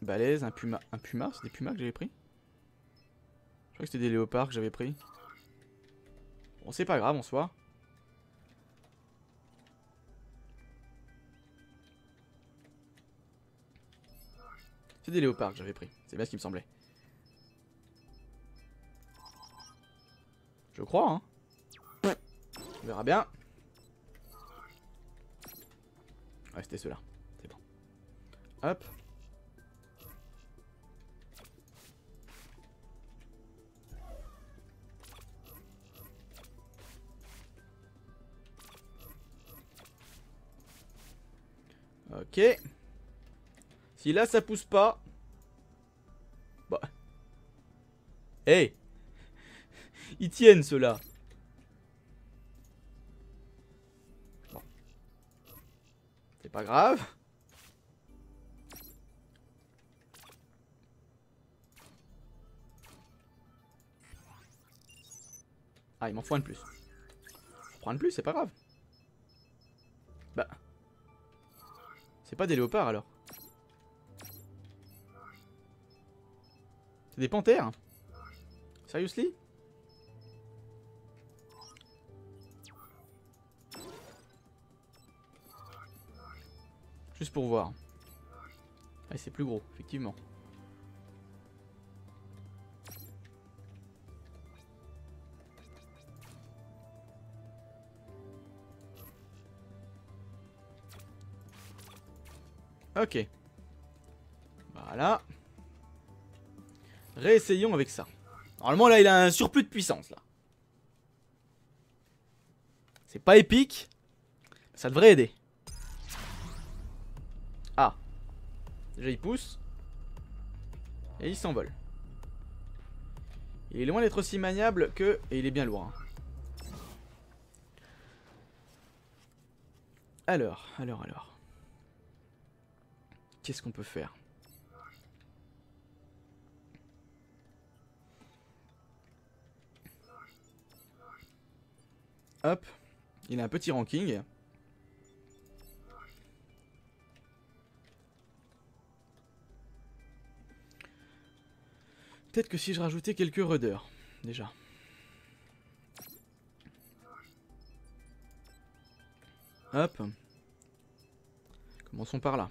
balèze, un puma. Un puma C'est des pumas que j'avais pris Je crois que c'était des léopards que j'avais pris. Bon, c'est pas grave en soi. C'est des léopards que j'avais pris. C'est bien ce qui me semblait. Je crois, hein. On verra bien. Ouais, c'était ceux-là. C'est bon. Hop. Ok. Si là ça pousse pas. Bah. Hey Ils tiennent ceux-là. C'est pas grave. Ah, il m'en faut un de plus. Prends un de plus, c'est pas grave. Bah. C'est pas des léopards alors. C'est des panthères Seriously? Juste pour voir. Ah, c'est plus gros, effectivement. Ok. Voilà. Réessayons avec ça. Normalement, là, il a un surplus de puissance, là. C'est pas épique. Ça devrait aider. Ah. Déjà, il pousse. Et il s'envole. Il est loin d'être aussi maniable que... Et il est bien loin. Alors, alors, alors. Qu'est-ce qu'on peut faire? Hop. Il a un petit ranking. Peut-être que si je rajoutais quelques rudeurs, déjà. Hop. Commençons par là.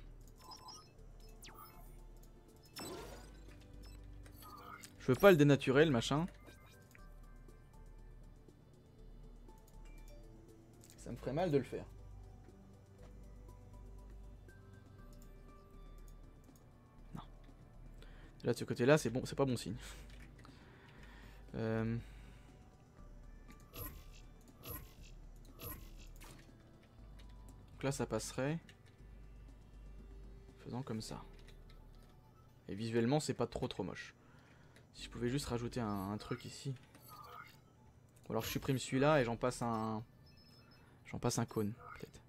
Je veux pas le dénaturer, le machin. Me ferait mal de le faire. Non. Là, de ce côté-là, c'est bon, c'est pas bon signe. Euh... Donc là, ça passerait. Faisant comme ça. Et visuellement, c'est pas trop trop moche. Si je pouvais juste rajouter un, truc ici. Ou alors je supprime celui-là et j'en passe un... J'en passe un cône, peut-être.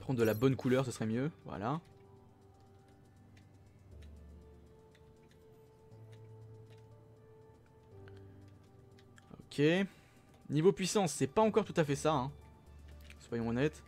Prendre de la bonne couleur, ce serait mieux. Voilà. Ok. Niveau puissance, c'est pas encore tout à fait ça. Hein. Soyons honnêtes.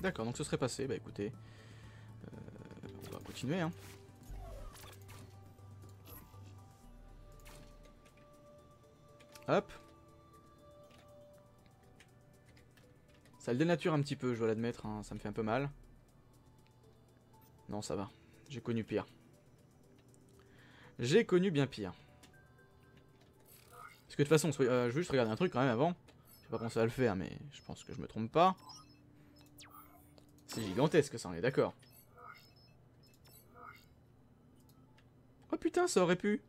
D'accord, donc ce serait passé. Bah écoutez, euh, on va continuer. Hein. Hop. Ça le dénature un petit peu, je dois l'admettre, hein, ça me fait un peu mal. Non, ça va. J'ai connu pire. J'ai connu bien pire. Parce que de toute façon, euh, je veux juste regarder un truc quand même avant. J'ai pas pensé à le faire, mais je pense que je me trompe pas. C'est gigantesque ça, on est d'accord. Oh putain, ça aurait pu.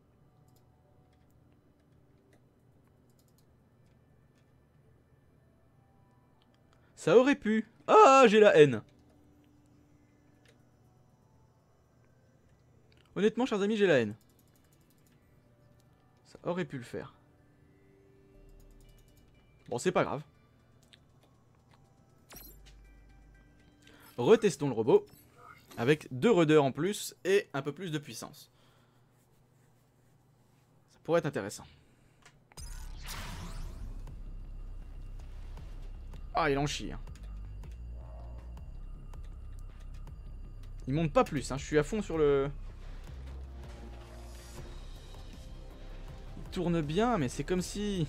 Ça aurait pu. Ah, j'ai la haine. Honnêtement, chers amis, j'ai la haine. Ça aurait pu le faire. Bon, c'est pas grave. Retestons le robot. Avec deux rudeurs en plus et un peu plus de puissance. Ça pourrait être intéressant. Ah, il en chie. Hein. Il monte pas plus, hein. je suis à fond sur le... tourne bien, mais c'est comme si...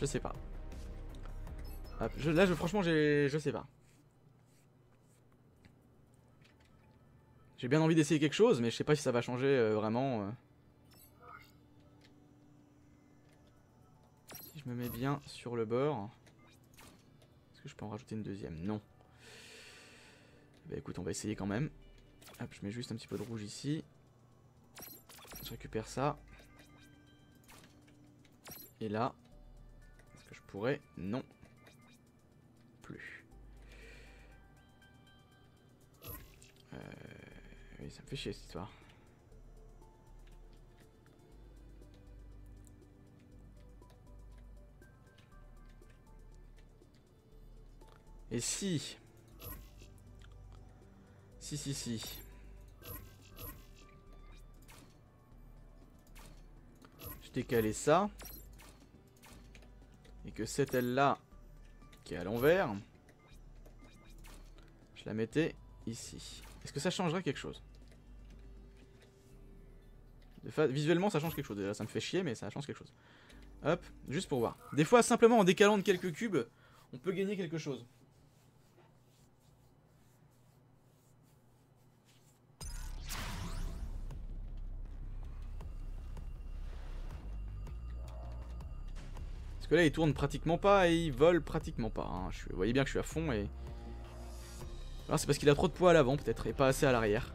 Je sais pas. Là, je, franchement, je sais pas. J'ai bien envie d'essayer quelque chose, mais je sais pas si ça va changer euh, vraiment. Euh. Si je me mets bien sur le bord... Est-ce que je peux en rajouter une deuxième? Non. Bah écoute, on va essayer quand même. Hop, je mets juste un petit peu de rouge ici. Je récupère ça. Et là, est-ce que je pourrais? Non. Plus. Euh... Oui, ça me fait chier cette histoire. Et si... Si, si, si. Je décalé ça. Et que cette aile-là, qui est à l'envers, je la mettais ici. Est-ce que ça changerait quelque chose? Visuellement, ça change quelque chose. Déjà, ça me fait chier, mais ça change quelque chose. Hop, juste pour voir. Des fois, simplement en décalant de quelques cubes, on peut gagner quelque chose. Parce que là, il tourne pratiquement pas et il vole pratiquement pas. Hein. Je, vous voyez bien que je suis à fond et... Alors c'est parce qu'il a trop de poids à l'avant peut-être et pas assez à l'arrière.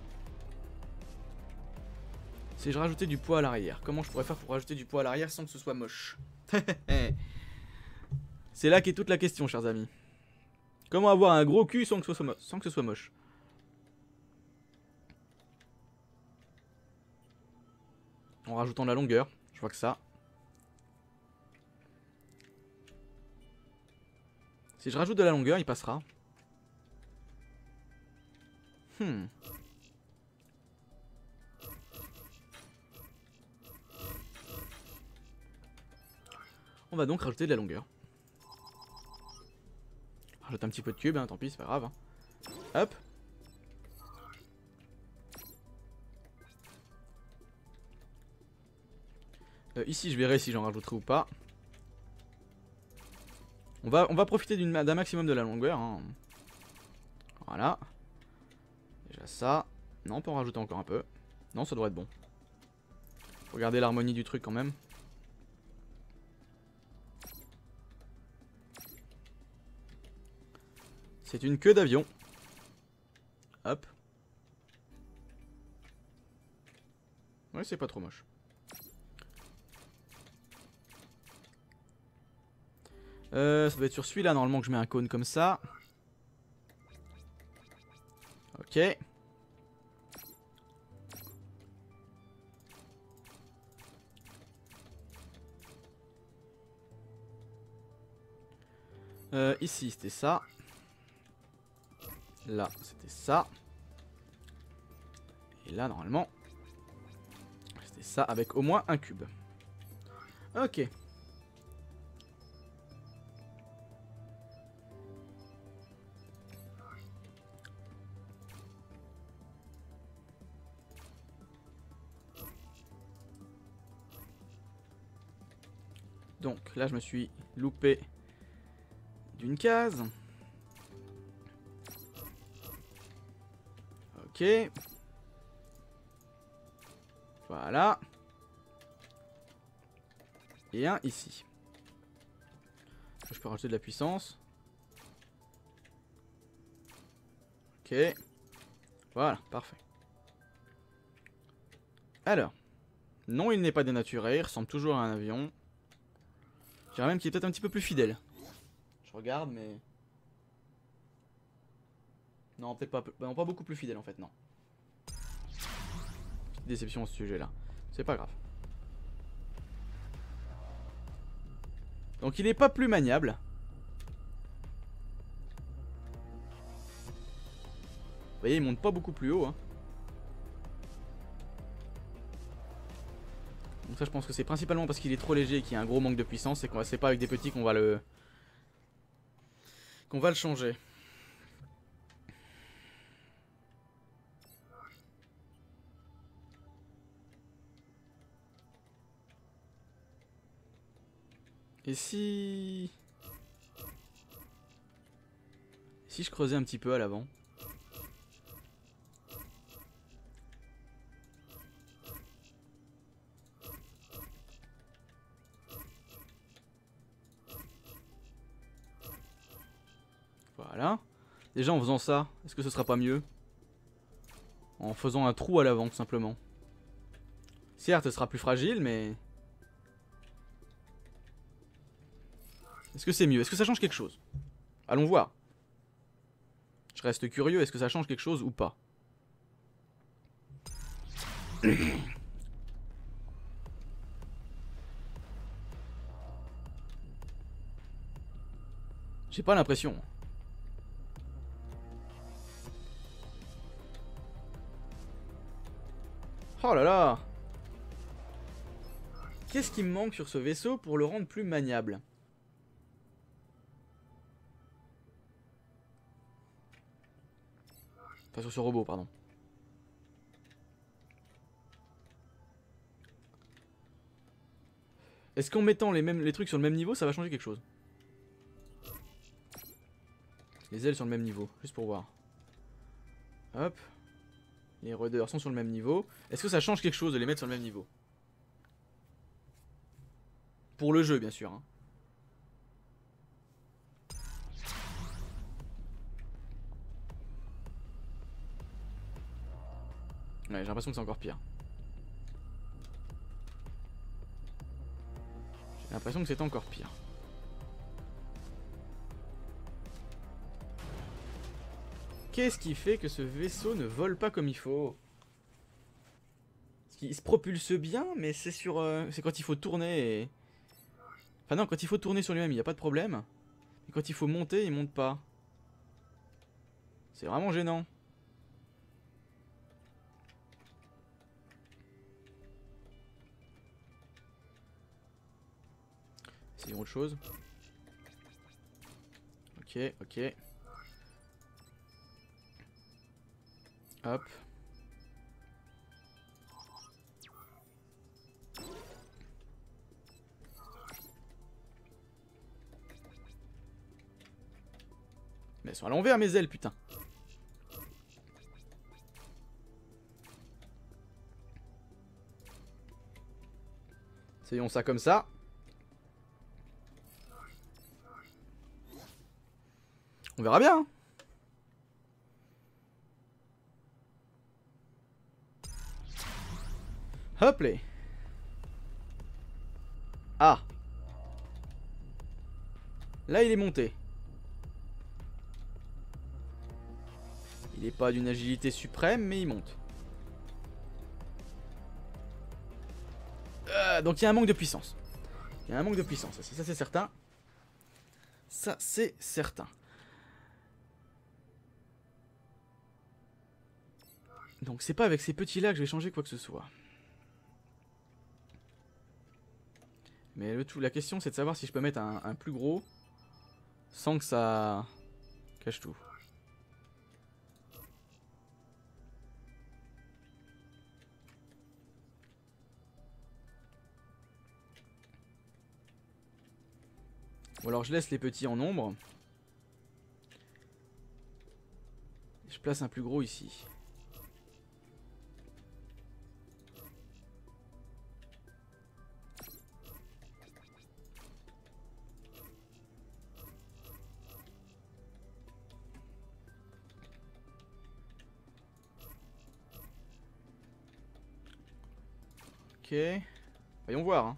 Si je rajoutais du poids à l'arrière, comment je pourrais faire pour rajouter du poids à l'arrière sans que ce soit moche? C'est là qu'est toute la question, chers amis. Comment avoir un gros cul sans que ce soit, sans que ce soit moche? En rajoutant de la longueur, je vois que ça. Si je rajoute de la longueur, il passera. Hmm. On va donc rajouter de la longueur. Rajoute un petit peu de cube, hein, tant pis, c'est pas grave. Hein. Hop. Euh, ici, je verrai si j'en rajouterai ou pas. On va, on va profiter d'un maximum de la longueur. Hein. Voilà. Déjà ça. Non, on peut en rajouter encore un peu. Non, ça doit être bon. Faut garder l'harmonie du truc quand même. C'est une queue d'avion. Hop. Ouais, c'est pas trop moche. Euh, ça doit être sur celui-là normalement que je mets un cône comme ça. Ok. Euh, ici c'était ça. Là c'était ça. Et là normalement c'était ça avec au moins un cube. Ok. Donc là, je me suis loupé d'une case. Ok. Voilà. Et un ici. Je peux rajouter de la puissance. Ok. Voilà, parfait. Alors. Non, il n'est pas dénaturé, il ressemble toujours à un avion. Je dirais même qu'il est peut-être un petit peu plus fidèle. Je regarde, mais... Non, peut-être pas, non, pas beaucoup plus fidèle en fait, non. Petite déception à ce sujet-là. C'est pas grave. Donc il est pas plus maniable. Vous voyez, il monte pas beaucoup plus haut. Hein. Donc ça je pense que c'est principalement parce qu'il est trop léger et qu'il y a un gros manque de puissance et qu'on c'est pas avec des petits qu'on va le qu'on va le changer. Et si... Si je creusais un petit peu à l'avant? Voilà. Déjà en faisant ça, est-ce que ce sera pas mieux? En faisant un trou à l'avant tout simplement. Certes, ce sera plus fragile, mais... Est-ce que c'est mieux? Est-ce que ça change quelque chose? Allons voir. Je reste curieux, est-ce que ça change quelque chose ou pas? J'ai pas l'impression. Oh là là Qu'est-ce qui me manque sur ce vaisseau pour le rendre plus maniable? Enfin sur ce robot, pardon. Est-ce qu'en mettant les, mêmes, trucs sur le même niveau, ça va changer quelque chose? Les ailes sur le même niveau, juste pour voir. Hop. Les ruders sont sur le même niveau. Est-ce que ça change quelque chose de les mettre sur le même niveau? Pour le jeu, bien sûr. Hein. Ouais, j'ai l'impression que c'est encore pire. J'ai l'impression que c'est encore pire. Qu'est-ce qui fait que ce vaisseau ne vole pas comme il faut Il se propulse bien, mais c'est sur, euh, c'est quand il faut tourner. Enfin non, quand il faut tourner sur lui-même, il n'y a pas de problème. Mais quand il faut monter, il monte pas. C'est vraiment gênant. C'est autre chose. Ok, ok. Hop. Mais elles sont à l'envers mes ailes, putain. Essayons ça comme ça. On verra bien. Hop les. Ah. Là, il est monté. Il n'est pas d'une agilité suprême, mais il monte. Euh, donc il y a un manque de puissance. Il y a un manque de puissance, ça c'est certain. Ça c'est certain. Donc c'est pas avec ces petits là que je vais changer quoi que ce soit. Mais le tout, la question c'est de savoir si je peux mettre un, plus gros sans que ça cache tout. Ou alors je laisse les petits en ombre. Je place un plus gros ici. Voyons voir. Hein.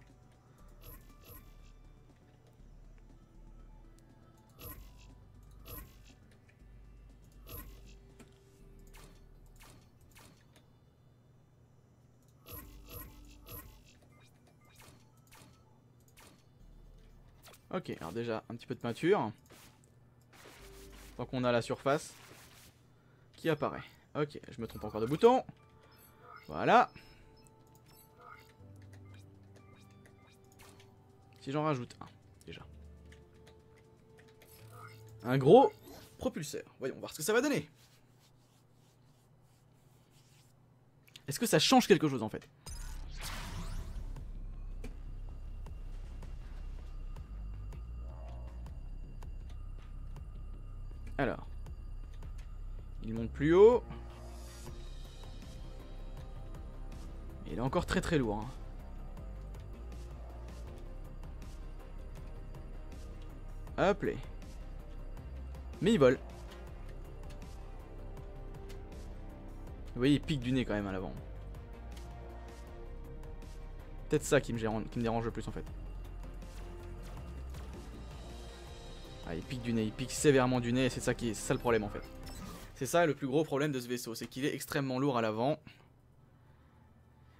Ok, alors déjà un petit peu de peinture. Tant qu'on a la surface qui apparaît. Ok, je me trompe encore de bouton. Voilà. Si j'en rajoute un, déjà. Un gros propulseur. Voyons voir ce que ça va donner. Est-ce que ça change quelque chose en fait? Alors. Il monte plus haut. Il est encore très très lourd. Hein. Hop là. Mais il vole. Vous voyez, il pique du nez quand même à l'avant. Peut-être ça qui me, dérange le plus en fait. Ah, il pique du nez, il pique sévèrement du nez, c'est ça qui est, ça le problème en fait. C'est ça le plus gros problème de ce vaisseau, c'est qu'il est extrêmement lourd à l'avant.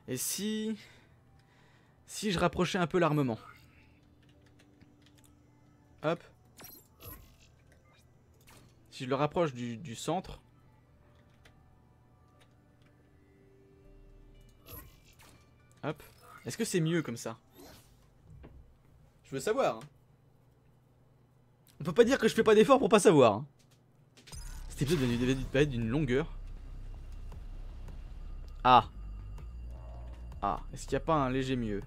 Et si... Si je rapprochais un peu l'armement. Hop. Si je le rapproche du, centre. Hop. Est-ce que c'est mieux comme ça? Je veux savoir. Hein. On peut pas dire que je fais pas d'effort pour pas savoir. Hein. Cet épisode devait être d'une longueur. Ah. Ah, est-ce qu'il n'y a pas un léger mieux?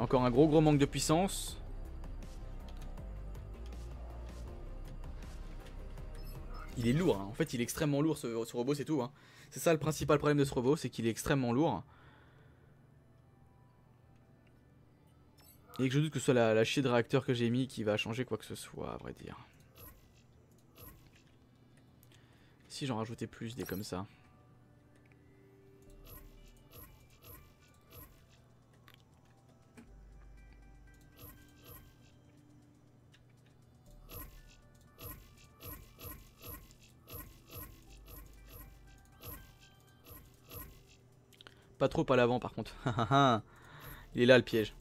Encore un gros gros manque de puissance. Il est lourd, hein. en fait il est extrêmement lourd ce, robot, c'est tout. Hein. C'est ça le principal problème de ce robot, c'est qu'il est extrêmement lourd. Et que je doute que ce soit la, la chier de réacteur que j'ai mis qui va changer quoi que ce soit, à vrai dire. Si j'en rajoutais plus des comme ça. Pas trop à l'avant par contre. Il est là le piège.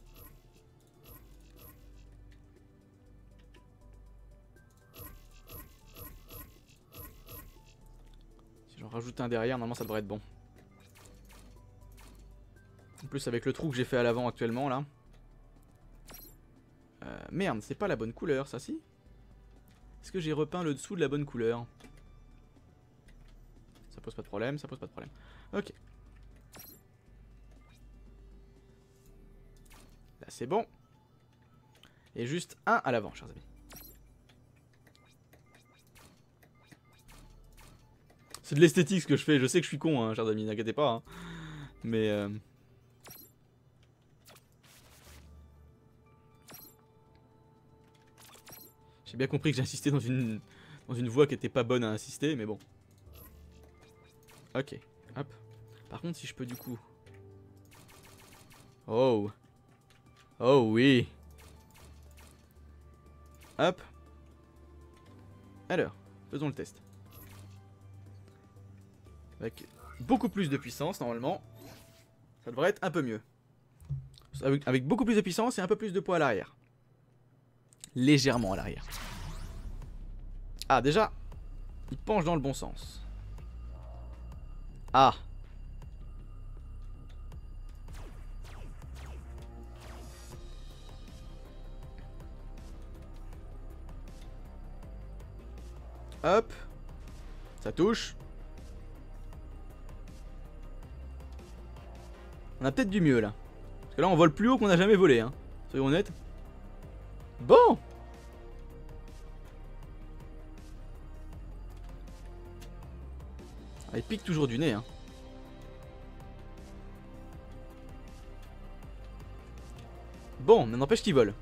Si j'en rajoute un derrière, normalement ça devrait être bon. En plus avec le trou que j'ai fait à l'avant actuellement là. Euh, merde, c'est pas la bonne couleur ça si? Est-ce que j'ai repeint le dessous de la bonne couleur? Ça pose pas de problème, ça pose pas de problème. Ok. C'est bon. Et juste un à l'avant, chers amis. C'est de l'esthétique ce que je fais. Je sais que je suis con, hein, chers amis, n'inquiétez pas. Hein. Mais... Euh... J'ai bien compris que j'ai dans une, dans une voie qui était pas bonne à insister, mais bon. Ok, hop. Par contre, si je peux du coup... Oh Oh oui. Hop. Alors, faisons le test. Avec beaucoup plus de puissance, normalement, ça devrait être un peu mieux. Avec, beaucoup plus de puissance et un peu plus de poids à l'arrière. Légèrement à l'arrière. Ah, déjà, il penche dans le bon sens. Ah Hop. Ça touche. On a peut-être du mieux là. Parce que là on vole plus haut qu'on a jamais volé. Hein. Soyons honnêtes. Bon ah, Il pique toujours du nez. Hein. Bon, mais n'empêche qu'il vole.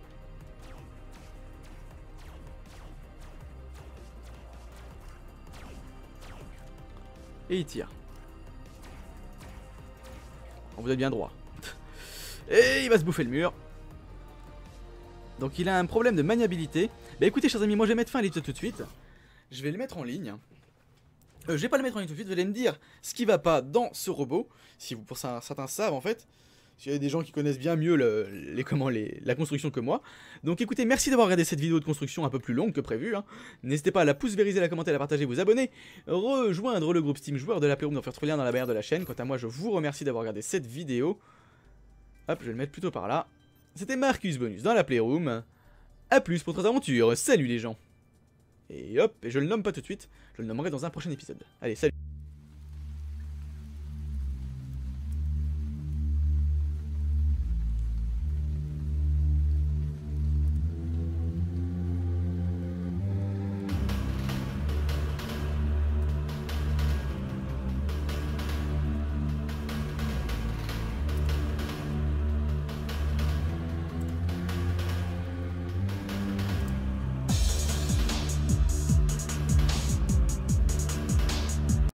Et il tire. On vous êtes bien droit. Et il va se bouffer le mur. Donc il a un problème de maniabilité. Bah écoutez chers amis, moi je vais mettre fin à l'épisode tout de suite. Je vais le mettre en ligne. Euh, je vais pas le mettre en ligne tout de suite, vous allez me dire ce qui va pas dans ce robot. Si vous, pour certains savent en fait. S'il y a des gens qui connaissent bien mieux la construction que moi. Donc écoutez, merci d'avoir regardé cette vidéo de construction un peu plus longue que prévu. Hein. N'hésitez pas à la pouce vériser, la commenter, à la partager, vous abonner, rejoindre le groupe Steam joueur de la Playroom, d'en faire trop lien dans la barrière de la chaîne. Quant à moi, je vous remercie d'avoir regardé cette vidéo. Hop, je vais le mettre plutôt par là. C'était Marcus Bonus dans la Playroom. A plus pour votre aventure. Salut les gens. Et hop, et je le nomme pas tout de suite, je le nommerai dans un prochain épisode. Allez, salut